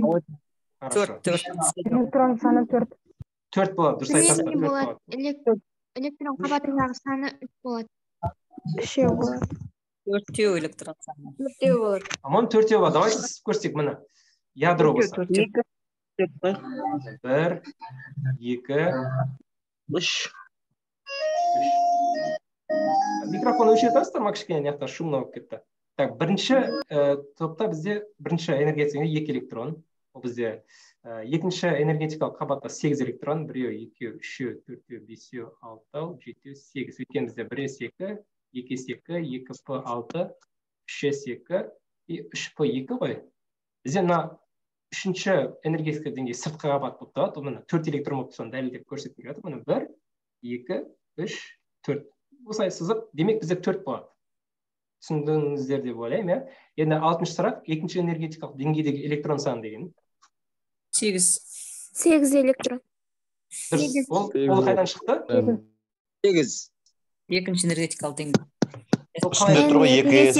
хорошо. Төрт төрт Электрон саны төрт. Төрт болады дұрыс айтасыздар Электрон қабатындағы саны үш болады. Үшеу болады. төртеу электрон саны Төртеу болады. по-моему төртеу болады. Давайте сызып көрсек міне. Ядро болса. бір екі. Үш. Микрофон өшіре тұрасыздар ма кішкене мына жақта шумно болып кетті. Так бірінші ә, топта бізде бірінші энергетика екі электрон. Ол бізде екінші энергетикалық қабатта сегіз электрон біреу екеу үшеу төртеу бесеу алтау жетеу сегіз. Өйткені бізде бір ес екі екі ес екі екі п алты үш ес екі и үш п екі ғой. Бізде мына үшінші энергетика деңгей сыртқы қабат болып табылады ол міне төрт электрон болып соны дәлелдеп көрсеткім келіп жатыр міне бір екі үш төрт. Осылай сызып демек бізде төрт болады. Түсіндіңіздер деп ойлаймын иә. Енді алтыншы сұрақ екінші энергетикалық деңгейдегі электрон саны деген. Сегіз. Сегіз электрон. дұрыс ол ол қайдан шықты? Сегіз. Екінші энергетикалық деңгей. Ол ішінде қалай тұр ғой екі. екі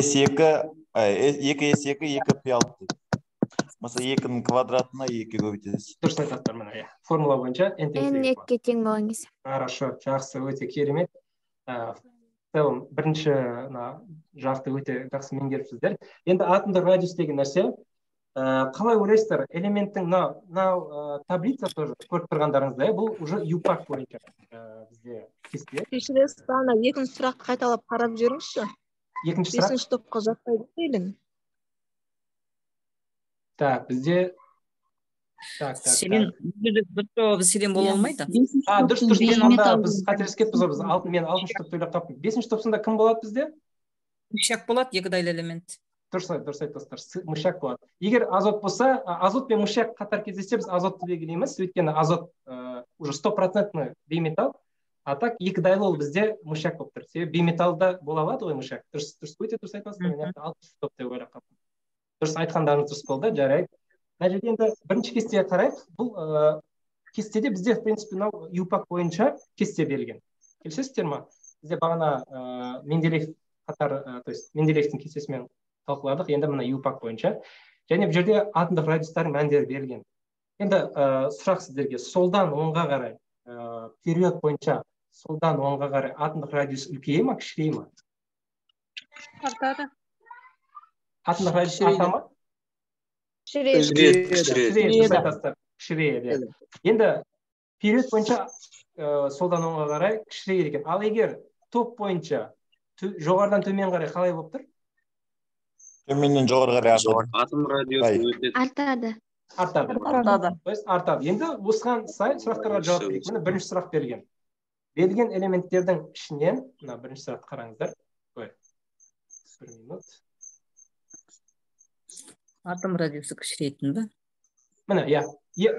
с екі екі с екі екі п алты мысалы екінің квадратына екі көбейтесіз. Дұрыс айтасыздар міне иә. Формула бойынша болады. екіге тең болған кезде. хорошо жақсы өте керемет. В целом бірінші мына жақты өте жақсы меңгеріпсіздер. Енді атомдық радиус деген нәрсе қалай ойлайсыздар элементтің мынау мынау ә, таблица тоже көріп тұрғандарыңыздай иә, бұл уже юпак бойынша ә, бізде кесте кешіресіз ана екінші сұрақты қайталап қарап жіберіңізші екінші сұрақ? Бесінші топқа жатпайды дейлін так бізде так так селен бір бола алмайды а дұрыс дұрыс мен анда біз қателесіп кетіппіз ғой біз мен алтыншы топты ойлап қалыппын бесінші топ сонда кім болады бізде? Мышьяк болады екі дайлы элемент. Дұрыс дұрыс айтасыздар С- мышьяк болады. Егер азот болса азот пен мышьяк қатар кездессе біз азотты белгілейміз. Өйткені азот ә, уже стопроцентный бейметалл а так екі дайлы ол бізде мышьяк болып тұр. Себебі бейметаллда бола алады ғой мышьяк дұрыс дұрыс өте дұрыс мен топ деп ойлап дұрыс айтқандарыңыз дұрыс болды жарайды. Мына жерде енді бірінші кестеге қарайық. Бұл кестеде бізде в принципе мынау юпак бойынша кесте берілген. Келісесіздер ма? Бізде бағана менделеев қатар то есть менделеевтің кестесімен талқыладық. Енді мына юпак бойынша. Және бұл жерде атомдық радиустардың мәндері берілген. Енді ә, сұрақ сіздерге. Солдан оңға қарай ә, период бойынша солдан оңға қарай атомдық радиус үлкейе ма кішірейе ма? Артады. Атомдық радиус арта ма? Кішірейеді иә. енді период бойынша ә, солдан оңға қарай кішірейеді екен. Ал егер топ бойынша тө- жоғарыдан төмен қарай қалай болып тұр? Төменнен жоғары қарай артады атом радиусы Ай. өте артады артады артады то есть артады енді осыған сай сұрақтарға жауап берейік міне бірінші сұрақ берілген берілген элементтердің ішінен мына бірінші сұрақты қараңыздар ой бір минут атом радиусы кішірейтін ба міне иә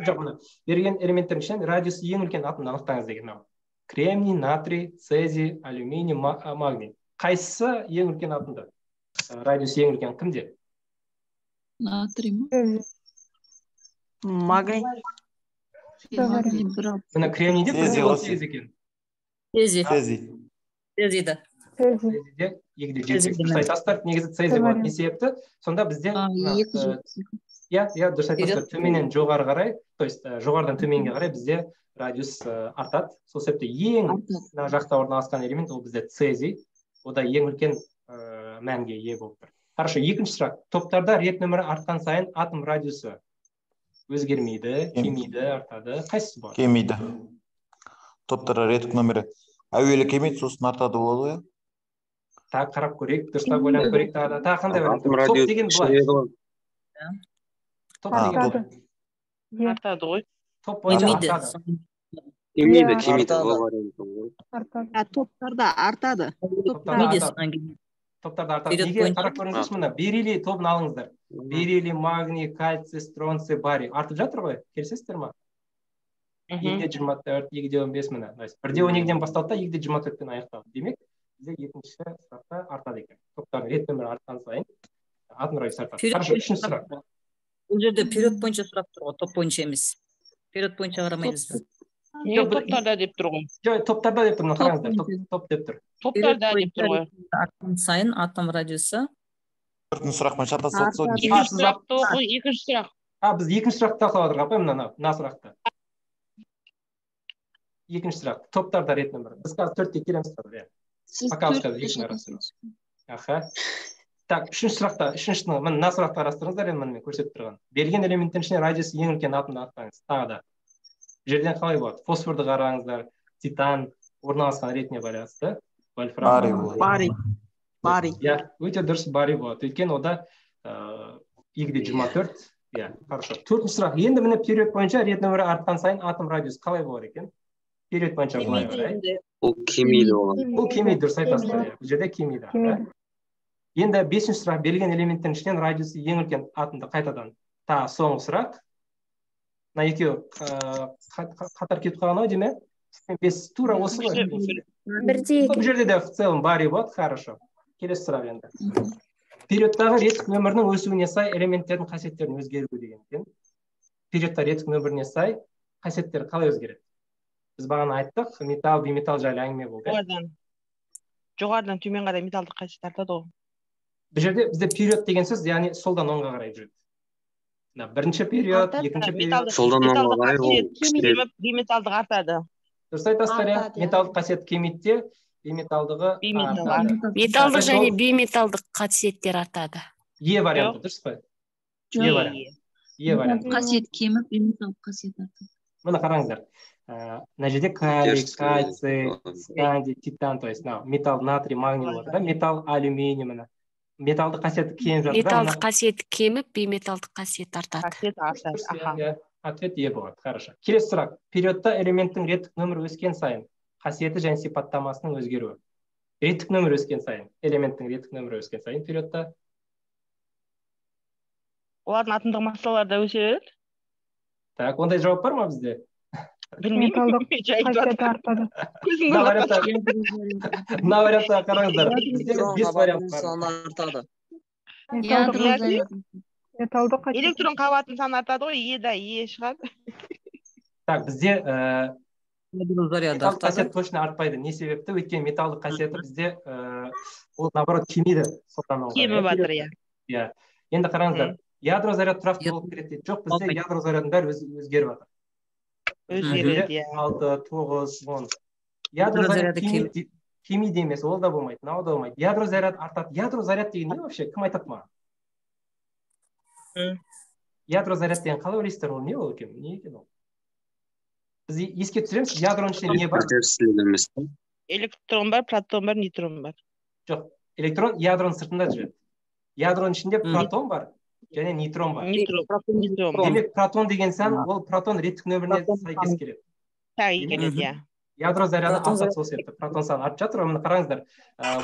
жоқ міне берген элементтердің ішінен радиусы ең үлкен атомды анықтаңыз деген мынау кремний натрий цезий алюминий магний қайсысы ең үлкен атомды радиусы ең үлкен кімде натрий ма магний міне кремнийде он сегіз екен цезий цезий цезийде екі де жеті дұрыс айтасыздар негізі цезий болады не себепті сонда бізде иә иә дұрыс айтасыздар төменнен жоғары қарай то есть жоғарыдан төменге қарай бізде радиус артады сол себепті ең мына жақта орналасқан элемент ол бізде цезий ода ең үлкен мәнге ие болып тұр. Хорошо екінші сұрақ. Топтарда рет нөмірі артқан сайын атом радиусы өзгермейді Кем- кемиді артады. Қайсысы болады кемиді. Топтар ретік нөмірі. Әуелі кемиді сосын артады болады ғой. Иә тағы қарап көрейік. Дұрыстап ойланып көрейік тағы да. Тағы қандай вариант? Топ деген былай. топ деген артады. ғой. Топ бойынша артады. Кемиді топтарда артады. Топтарда кемиде артады қарап көріңіздерші мына бериллий тобын алыңыздар. Бериллий магний кальций стронций барий. Артып жатыр ғой келісесіздер ма? Екі де жиырма төрт екі де он бес міне. То есть бір де он екіден басталды да екі де жиырма төрттен аяқталды. Демек бізде екінші сұрақта артады екен. Топтардың рет нөмірі артқан сайын Период хорошо үшінші сұрақ. Бұл жерде период бойынша сұрақ тұр ғой топ бойынша емес. Период бойынша қарамаймыз. Не топтарда деп тұр ғой жоқ топтарда деп тұр мына қараңыздар топ, бойынша. топ деп тұр топтарда деп тұр ғой артқан сайын атом радиусы төртінші сұрақпен шатасады сол Артады. А, екінші сұрақты оқы екінші сұрақ а біз екінші сұрақты талқылап отырмық қой мына мына сұрақты екінші сұрақ топтарда рет нөмірі біз қазір төртке келеміз қазір иә Пока сказали, екінші жатасыз. аха так үшінші сұрақта үшіншіні міне мына сұрақты қарастырыңыздар енді міне мен көрсетіп тұрған. Берілген элементтің ішінен радиусы ең үлкен атомды анықтаңыз тағы да. Жерден қалай болады? Фосфорды қараңыздар титан орналасқан ретіне байланысты. Вольфрам барий иә өте дұрыс барий болады. Өйткені ода ыыы екі де жиырма төрт. Иә хорошо. Төртінші сұрақ. Енді міне период бойынша рет нөмірі артқан сайын атом радиусы қалай болады екен? Период бойынша былай қарай. ол кемиді оған бұл кемиді дұрыс айтасыздар иә. Бұл жерде кемиді. Кемиді. енді бесінші сұрақ. Берілген элементтің ішінен радиусы ең үлкен атомды қайтадан. Тағы соңғы сұрақ. Мына екеуі қатар кетіп қалған ау деймін иә бес тура осы ғой бірде бұл жерде де в целом барий болады хорошо. Келесі сұрақ енді. Периодтағы реттік нөмірінің өсуіне сай элементтердің қасиеттерінің өзгеруі деген екен. Периодта реттік нөміріне сай қасиеттері қалай өзгереді? Біз бағана айттық металл бейметалл жайлы әңгіме болды. Иә жоғарыдан. Жоғарыдан төмен қарай металдық қасиет артады ғой. Бұл жерде бізде период деген сөз яғни солдан оңға қарай жүреді. Мына бірінші период екінші период Солдан ол бейметалдық артады дұрыс айтасыздар иә металдық қасиет кемиді де бейметалдығы металдық және бейметалдық қасиеттер артады е варианты дұрыс қой е варианты е варианты қасиет кеміп бейметалдық қасиет артады міне қараңыздар мына жерде калий кальций скандий титан то есть мынау металл натрий магний болып жатыр да металл алюминий міне металлдың қасиеті кеміп жатыр металдық қасиеті кеміп бейметалдық қасиеті артады. Қасиет артады дұрыс, аха. иә, ответ е болады хорошо. Келесі сұрақ. Периодта элементтің реттік нөмірі өскен сайын қасиеті және сипаттамасының өзгеруі. Реттік нөмір өскен сайын элементтің реттік нөмірі өскен сайын периодта олардың атомдық массалары да өсе береді? Так ондай жауап бар ма бізде? Білмеймін мына вариантқа қараңыздар бес вариант артады. Электрон қабатының саны артады ғой е да е шығады так бізде артады. қасиет точно артпайды. Не себепті? Өйткені металдық қасиеті бізде ә, ол наоборот кемиді содан кеміп жатыр иә. Иә. Енді қараңыздар ядро заряд тұрақты болып кетеді дейді. Жоқ бізде ядро зарядының бәрі өз- өзгеріп жатыр өзгереді иә алты тоғыз он. Ядро ядро заряд заряды кем- кемиді емес ол да болмайды мынау да болмайды. Ядро заряд артады. Ядро заряд деген не вообще? Кім айтады маған? Ядро заряд деген қалай ойлайсыздар ол? Не ол екен? Не екен ол? Біз еске түсіреміз ядроның ішінде не бар? Электрон бар протон бар нейтрон бар. Жоқ электрон ядроның сыртында жүреді. Ядроның ішінде протон бар және нейтрон бар. Нейтрон демек протон деген сан ол протон реттік нөміріне сәйкес келеді. Сәйкес келеді иә. Ядро заряды артады сол себепті. Протон саны артып жатыр. Ғой міне қараңыздар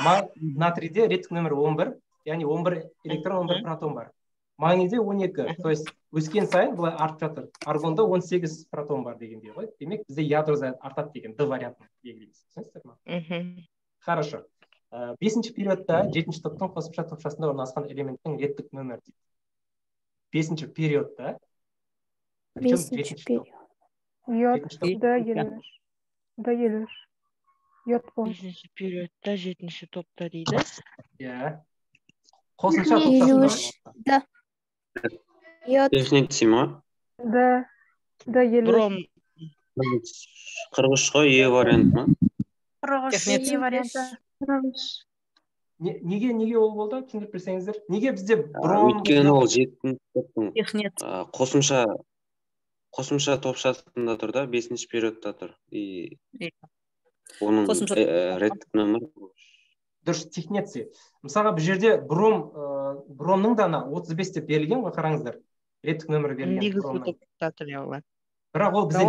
ма- натрийде реттік нөмірі он бір яғни он бір электрон он бір протон бар. Магнийде он екі. То есть өскен сайын былай артып жатыр. Аргонда он сегіз протон бар дегендей ғой. Демек бізде ядро заряд артады деген д вариантын белгілейміз. Түсінесіздер ма мхм. Хорошо. Ә, бесінші периодта жетінші топтың қосымша топшасында орналасқан элементтің реттік нөмірі дейді. Бесінші периодта бесінші период. йод жетінші топ д елу үш д елу үш болады бесінші периодта жетінші топта дейді иә қосымша Елу үш. йод. Техниций ма? Д д елу қырық үш қой е вариант ма? Қырық үш е варианты қырық үш неге неге ол болды түсіндіріп берсеңіздер неге бізде бром өйткені ол жетінші топтың технет қосымша қосымша топшасында тұр да бесінші периодта тұр и Иә. оның э, э, реттік нөмірі дұрыс технеция мысалға бұл жерде бром ә, бромның да ана отыз бес деп берілген ғой қараңыздар реттік нөмірі берілген иә бірақ ол бізде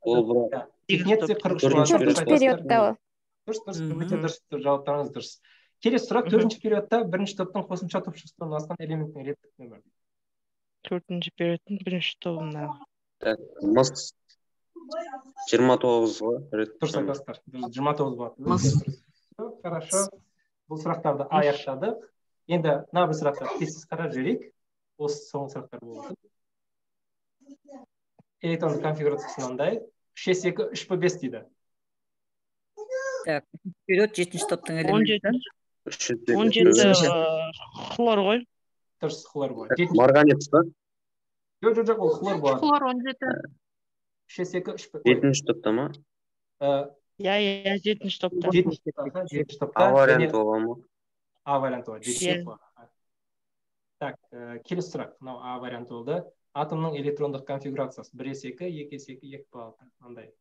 ол Иә, технеция қырық үш дұрыс дұрыс өте дұрыс жауаптарыңыз дұрыс келесі сұрақ төртінші периодта бірінші топтың қосымша топшасында орналасқан элементтің реттік нөмірі төртінші периодтың бірінші тобында мыс жиырма тоғыз ғой дұрыс айтасыздар жиырма тоғыз болады хорошо. Бұл сұрақтарды аяқтадық. Енді мына бір сұраққа тез қарап жіберейік. Осы соңғы сұрақтар болды. Электрондық конфигурациясы мынандай. Үш ес екі үш б бес дейді? Так период жетінші топтың элементі он жеті э, хлор ғой дұрыс хлор болады жетінші марганец па жоқ жоқ жоқ ол хлор болады хлор он жеті үш ес екі үш жетінші топта ма иә иә жетінші топта жетінші жетінші топта а варианты бола ма а варианты бар жеті болады. так ә, келесі сұрақ мынау а варианты болды атомның электрондық конфигурациясы бір есе екі екі есе екі екі алты мынандай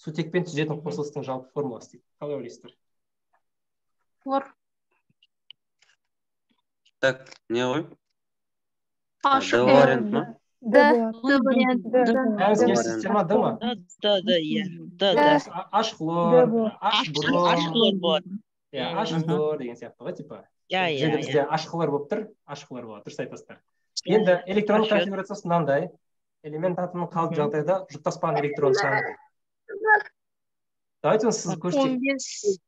сутекпен түзетін қосылыстың жалпы формуласы дейді қалай ойлайсыздар хлор. Так не ғой Аш- д вариант ма д д вариант д бәріңіз келісесіздер ма д ма да да да. иә да А- аш хлор аш хлор болады иә аш хлор деген сияқты ғой типа. Иә иә иә бізде аш хлор болып тұр аш хлор болады дұрыс айтасыздар енді ед. конфигурациясы мынандай. Элемент атомның қалып жағдайда жұптаспаған электрон саны. Давайте оны он көрсетейік. бес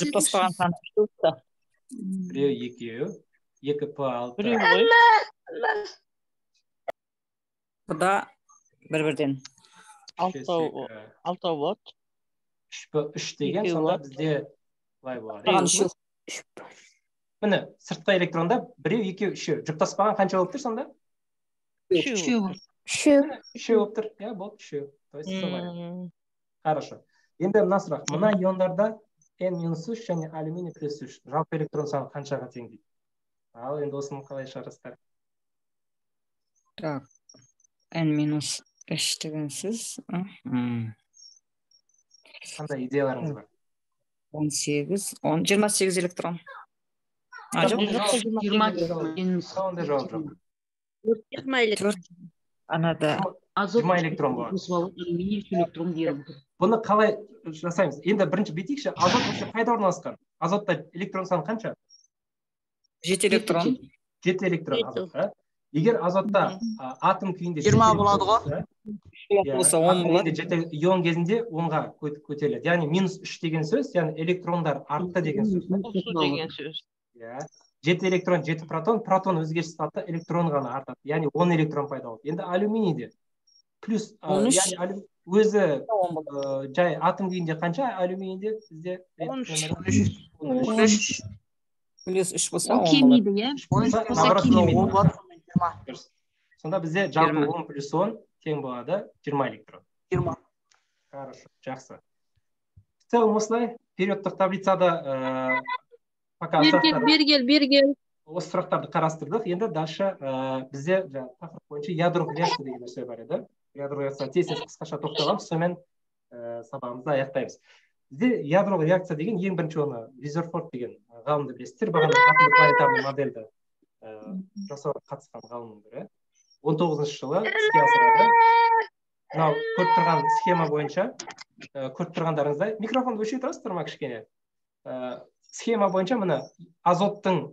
жұптаспаған үшеу біреу екеу екі п алты біреу ғой бұда бір бірден алтау алтау болады үш п үш деген Екеу сонда бізде былай болады міне сыртқы электронда біреу екеу үшеу жұптаспаған қанша болып тұр сонда? Үшеу үшеу үшеу болып тұр. Иә болды үшеу то есть хорошо. Енді мына сұрақ. Мына иондарда n минус үш және алюминий плюс үш жалпы электрон саны қаншаға тең дейді ал енді осыны қалай шығарасыздар так. N минус үш деген сөз мхм. қандай идеяларыңыз бар? Он сегіз. Он жиырма сегіз электрон. А жоқ ондай жауап жоқ. Жиырма электрон. Анада жиырма электрон болады бұны қалай жасаймыз? Енді бірінші бүйтейікші азот вообще қайда орналасқан? Азотта электрон саны қанша? Жеті электрон. жеті электрон азотта егер азотта а, атом күйінде Жиырма болады ғой. болса, он болады. жеті ион кезінде онға көт- көтеріледі. Яғни минус үш деген сөз яғни электрондар артты деген сөз. Деген сөз. Иә. Жеті электрон жеті протон. Протон өзгеріс да электрон ғана артады. Яғни он электрон пайда болды енді алюминийде плюс Он үш. яғни өзі ә, жай атом күйінде қанша алюминийде бізде он үш он үш плюс үш болса ол келмейді иә сонда бізде жалпы он плюс он тең болады жиырма электрон жиырма хорошо жақсы. В целом осылай. Периодтық таблицада ә, пока сұрақтар- бергел бергел осы сұрақтарды қарастырдық. Енді дальше ә, бізде жаңағы тақырып бойынша ядролық реакция деген нәрсе бар еді. Ядролық тез қысқаша тоқталамыз сонымен ә, сабағымызды аяқтаймыз. Бізде ядролық реакция деген ең бірінші оны визерфорд деген ғалымды білесіздер. Бағана модельді ә, жасауға қатысқан ғалымның бірі. Он тоғызыншы жылы іске асырады мынау көріп тұрған схема бойынша ә, көріп тұрғандарыңыздай микрофонды өшіре тұрасыздар ма кішкене? Ә, схема бойынша мына азоттың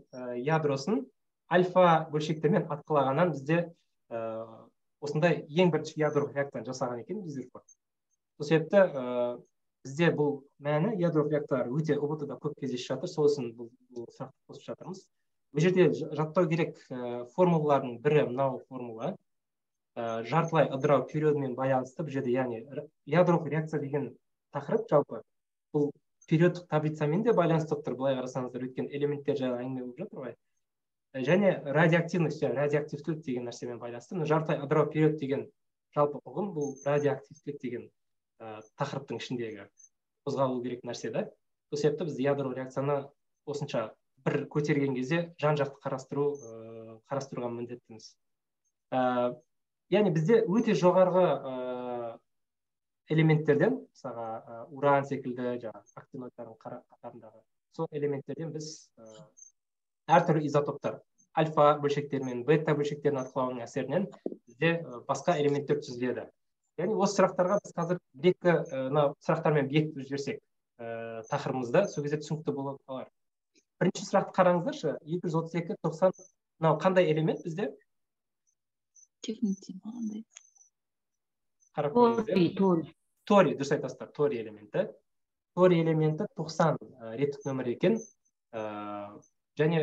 ядросын альфа бөлшектермен атқылағаннан бізде осындай ең бірінші ядролық реакцияны жасаған екен визерфорд сол себепті ә, бізде бұл мәні ядролық реакциялар өте ұбт да көп кездесіп жатыр. Сол үшін бұл, бұл сұрақты қосып жатырмыз. Бұл жерде жаттау керек ә, формулалардың бірі мынау формула. Ә, жартылай ыдырау периодымен байланысты бұл жерде яғни ядролық реакция деген тақырып жалпы бұл периодтық таблицамен де байланысты болып тұр. Былай қарасаңыздар өйткені элементтер жайлы әңгіме болып жатыр ғой. Және радиоактивность радиоактивтілік деген нәрсемен байланысты мына жартылай ыдырау период деген жалпы ұғым бұл радиоактивтілік деген ә, тақырыптың ішіндегі қозғалу керек нәрсе да. Сол себепті біз ядролық реакцияны осынша бір көтерген кезде жан жақты қарастыру ә, қарастыруға міндеттіміз. Ә, яғни бізде өте жоғарғы ә, элементтерден мысалға ә, уран секілді жаңағы актиноидтардың қатарындағы сол элементтерден біз әртүрлі изотоптар. Альфа бөлшектері мен бета бөлшектерін атқылауының әсерінен бізде басқа элементтер түзіледі. Яғни осы сұрақтарға біз қазір бір екі мына сұрақтармен бекітіп жіберсек ә, тақырыбымызды сол кезде түсінікті болып қалар. Бірінші сұрақты қараңыздаршы. екі жүз отыз екі тоқсан мынау қандай элемент бізде? Қарап көріңіздер тори дұрыс айтасыздар. Тори элементі. Тори элементі 90 ә, реттік нөмір екен. Және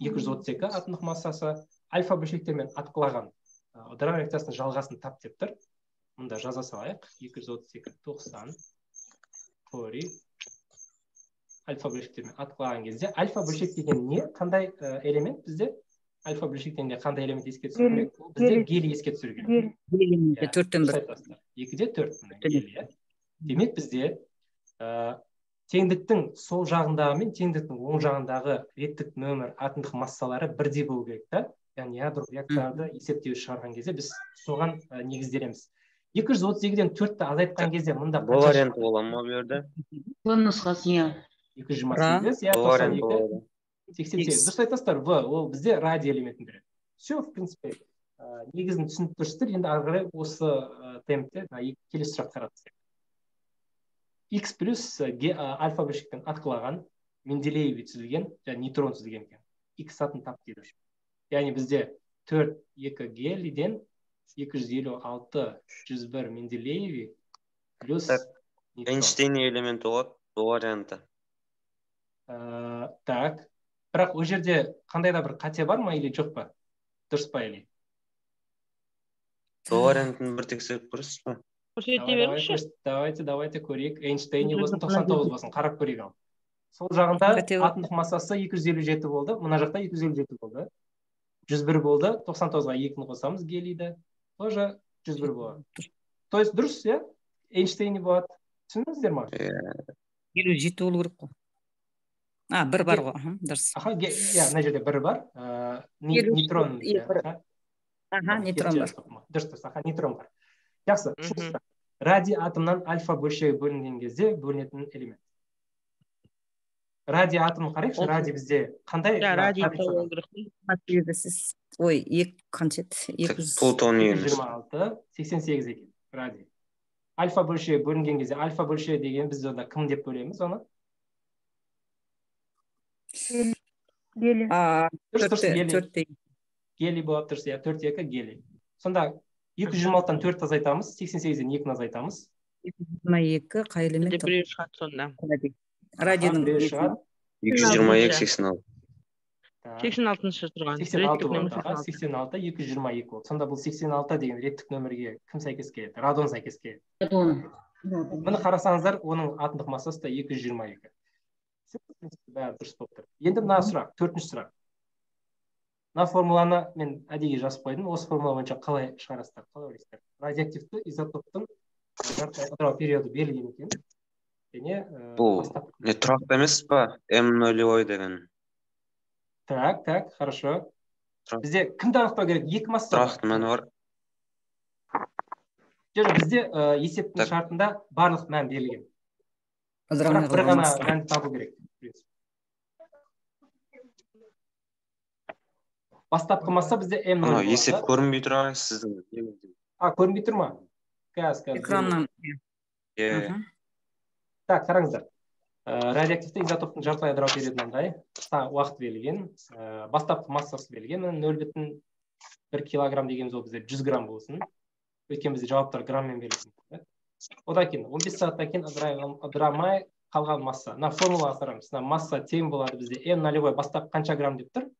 232 атомдық массасы альфа бөлшектермен атқылаған ыдырау реакциясының жалғасын тап деп тұр. Мұнда жаза салайық. 232 90 тори альфа бөлшектермен атқылаған кезде альфа бөлшек деген не? Қандай элемент бізде? Альфа бөлшектерінде қандай элемент еске түсіру керек? Ол бізде гелий еске түсіру керек. Иә, төрттен дұрыс бір екіде төрт иә. демек бізде теңдіктің сол жағындағы мен теңдіктің оң жағындағы реттік нөмір атомдық массалары бірдей болу керек та. Яғни ядролық реакцияларды есептеу шығарған кезде біз соған ә, негізделеміз. Екі жүз отыз екіден төртті азайтқан кезде мында шығады? бола ма бұл жерде? Бұл нұсқасы иә. екі жүз жиырма сегіз иә тоқсан екі сексен сегіз. Дұрыс айтасыздар в ол бізде радий элементін береді все в принципе ә, негізін түсініп тұрсыздар. Енді ары қарай осы ә, темпте келесі сұрақты қарастырайық x плюс ге- ә, альфа бөлшектен атқылаған менделеевый түзілген және нейтрон түзілген екен. X атын тап дейді яғни бізде төрт екі гелийден екі жүз елу алты жүз бір менделеевый плюс эйнштейн элементі болады варианты. Ә, так. Бірақ ол жерде қандай да бір қате бар ма или жоқ па? Дұрыс па или? Вариантын бір тексеріп көресіз ба көрсете беріңізші давайте давайте көрейік эйнштейн не болсын тоқсан тоғыз болсын қарап көрейік ал. Сол жағында атомдық массасы екі жүз елу жеті болды. Мына жақта екі жүз елу жеті болды. жүз бір болды. Тоқсан тоғызға екіні қосамыз гелийді тоже жүз бір болады. То есть дұрыс иә? Эйнштейн не болады түсіндіңіздер ма? Елу жеті болу керек қой. А бір бар ғой. Аха, дұрыс. Аха иә мына жерде бір бар. Елу нейтрон иә, аха нейтрон бар дұрыс дұрыс. Аха нейтрон бар. Жақсы. Үшінші радий атомнан альфа бөлшегі бөлінген кезде бөлінетін элемент. Радий атомын қарайықшы. Радий бізде қандай иә белгісіз ой екі қанша еді? Екі жүз плутоний екі жүз жиырма алты сексен сегіз екен. Радий альфа бөлшегі бөлінген кезде альфа бөлшегі деген біз онда кім деп бөлеміз оны? Гелий. а дұрыс дұрыс төртте гелий. болады дұрыс. Иә төрт екі гелий. Сонда екі жүз жиырма алтыдан төртті азайтамыз сексен сегізден екіні азайтамыз. жиырма екі қай элемент біреу шығады сонда. Радий радийдің біреу несі шығады. Екі жүз жиырма екі сексен алты. Сексен алтыншы тұрған. Сексен алты сексен алты. Екі жүз жиырма екі болды. Сонда бұл сексен алты деген реттік нөмірге кім сәйкес келеді? Радон сәйкес келеді. Міне қарасаңыздар оның атомдық массасы да екі жүз жиырма екі. Бәрі дұрыс болып тұр. Енді мына сұрақ төртінші сұрақ. Мына формуланы мен әдейі жазып қойдым. Осы формула бойынша қалай шығарасыздар қалай ойлайсыздар? Радиоактивті изотоптың жартылай ыдырау периоды берілген екен? Және ә, бұл тұрақты емес па? М нулевой деген. Так так хорошо. Бізде кімді анықтау керек? Екі масса. Тұрақты мәні бар. Жоқ бізде ә, есептің шартында барлық мән берілген. Бір ғана мәнді табу керек в принципе. Бастапқы масса бізде м анау есеп көрінбей тұр ағай сіздің а көрінбей тұр ма? Қазір қазір. Экраннан. Иә. Так қараңыздар. Ә, радиоактивті изотоптың жартылай ыдырау периоды мынандай Са- уақыт берілген ә, бастапқы массасы берілген міне нөл бүтін бір килограмм дегеніміз ол бізде жүз грамм болсын. Өйткені бізде жауаптар грамммен берілген да? одан кейін он бес сағаттан кейін ыдырамай қалған масса. Мына формулаға қараңыз мына масса тең болады бізде м нолевой бастапқы қанша грамм деп тұр?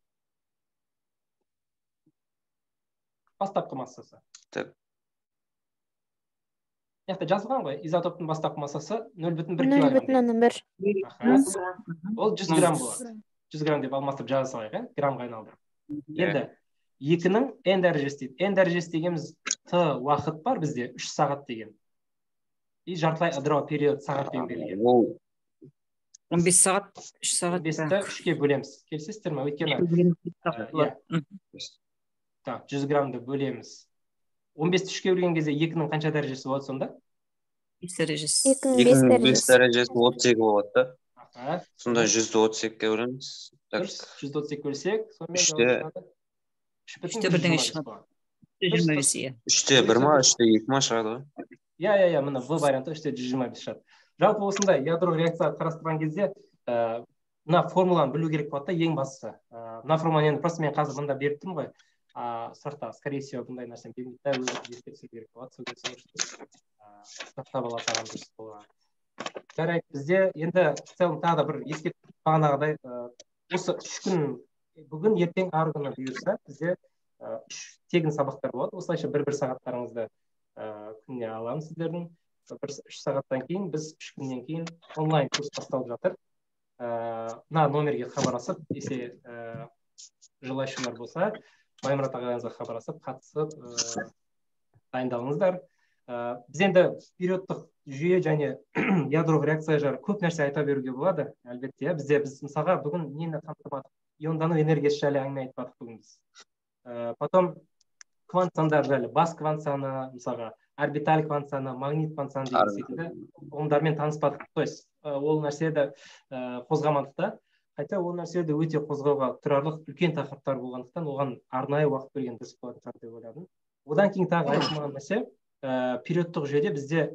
Бастапқы массасы Так. мына жақта жазылған ғой изотоптың бастапқы массасы нөл бүтін бір нөл бүтін оннан бір ол жүз грамм болады жүз грамм деп алмастырып жаза салайық иә граммға айналдырып енді екінің n дәрежесі дейді n дәрежесі дегеніміз т уақыт бар бізде үш сағат деген и жартылай ыдырау период сағатпен берілген ол он бес сағат үш сағат бесті үшке бөлеміз келісесіздер ме өйткені так жүз граммды бөлеміз. он бесті үшке бөлген кезде екінің қанша дәрежесі болады сонда? Бес дәрежесі. Екінің екі бес дәрежесі. отыз екі болады да. Аха сонда жүзді отыз екіге бөлеміз. Так. Дұрыс жүз отыз екі бөлсек сонымен Үште- бірдеңе шығады. иә. Үште бір ма үште екі ма шығады ғой. Иә иә иә міне в варианты үште жүз жиырма бес шығады. Жалпы осындай ядролық реакция қарастырған кезде ә, мына формуланы білу керек болады да ең бастысы. Ә, мына формуланы енді просто мен қазір мында беріп тұрмын ғой. А сұрақта скорее всего бұндай нәрсені да өзі еске түсіру керек болады сол сұрақтап ала салған дұрыс болған жарайды бізде енді в целом тағы да бір ескертіп бағанағыдай осы үш күн бүгін ертең ары күні бұйырса бізде үш тегін сабақтар болады. Осылайша бір бір сағаттарыңызды ә, күніне аламыз сіздердің. Бір үш сағаттан кейін біз үш күннен кейін онлайн курс басталып жатыр. Ә, мына номерге хабарласып если ә, желающийлар болса баймұрат ағайыңызға хабарласып қатысып ә, дайындалыңыздар. Ә, біз енді периодтық жүйе және ядролық реакция жайлы көп нәрсе айта беруге болады әлбетте иә. Бізде біз мысалға бүгін нені қамтымадық? Иондану энергиясы жайлы әңгіме айтпадық бүгін біз. Ә, потом квант сандар жайлы бас квант саны мысалға орбиталь квант саны магнит квант саны деген секілді ұғымдармен таныспадық то есть ол нәрсені ә, қозғамадық та. Хотя ол нәрселерді өте қозғауға тұрарлық үлкен тақырыптар болғандықтан оған арнайы уақыт бөлген дұрыс болатын шығар деп ойладым. Одан кейін тағы айтылмаған нәрсе ә, периодтық жүйеде бізде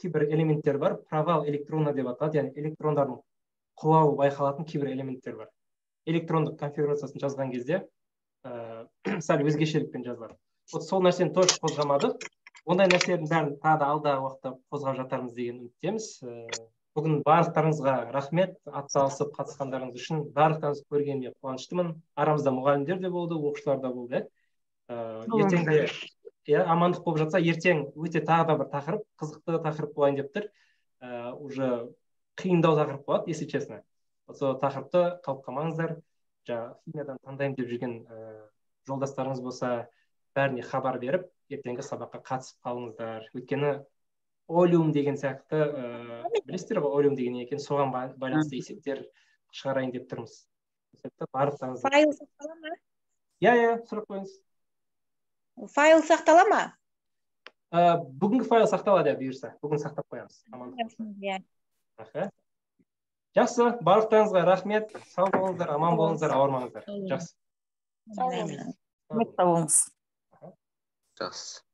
кейбір элементтер бар. Провал электрона деп аталады яғни электрондардың құлауы байқалатын кейбір элементтер бар. Электрондық конфигурациясын жазған кезде ә, сәл өзгешелікпен жазылады. Вот сол нәрсені тоже қозғамадық. Ондай нәрселердің бәрін тағы да алдағы уақытта қозғап жатармыз деген үміттеміз. Ә, бүгін барлықтарыңызға рахмет. Атсалысып қатысқандарыңыз үшін барлықтарыңызды көргеніме қуаныштымын. Арамызда мұғалімдер де болды оқушылар да болды. Иә ертең де иә амандық болып жатса ертең өте тағы да бір тақырып қызықты тақырып болайын деп тұр. Ә, уже қиындау тақырып болады если честно. Сол тақырыпты қалып қалмаңыздар жаңағы химиядан таңдаймын деп жүрген ә, жолдастарыңыз болса бәріне хабар беріп ертеңгі сабаққа қатысып қалыңыздар. Өйткені олиум деген сияқты ыыы білесіздер ғой олиум деген не екенін соған байланысты есептер шығарайын деп тұрмыз. Барсаңыз файл сақтала ма? Иә иә сұрақ қойыңыз. Файл сақтала ма? Бүгінгі файл сақталады бұйырса бүгін сақтап қоямыз. Иә. Жақсы барлықтарыңызға рахмет. Сау болыңыздар аман болыңыздар ауырмаңыздар. Жақсы. Сау болыңыз. Жақсы.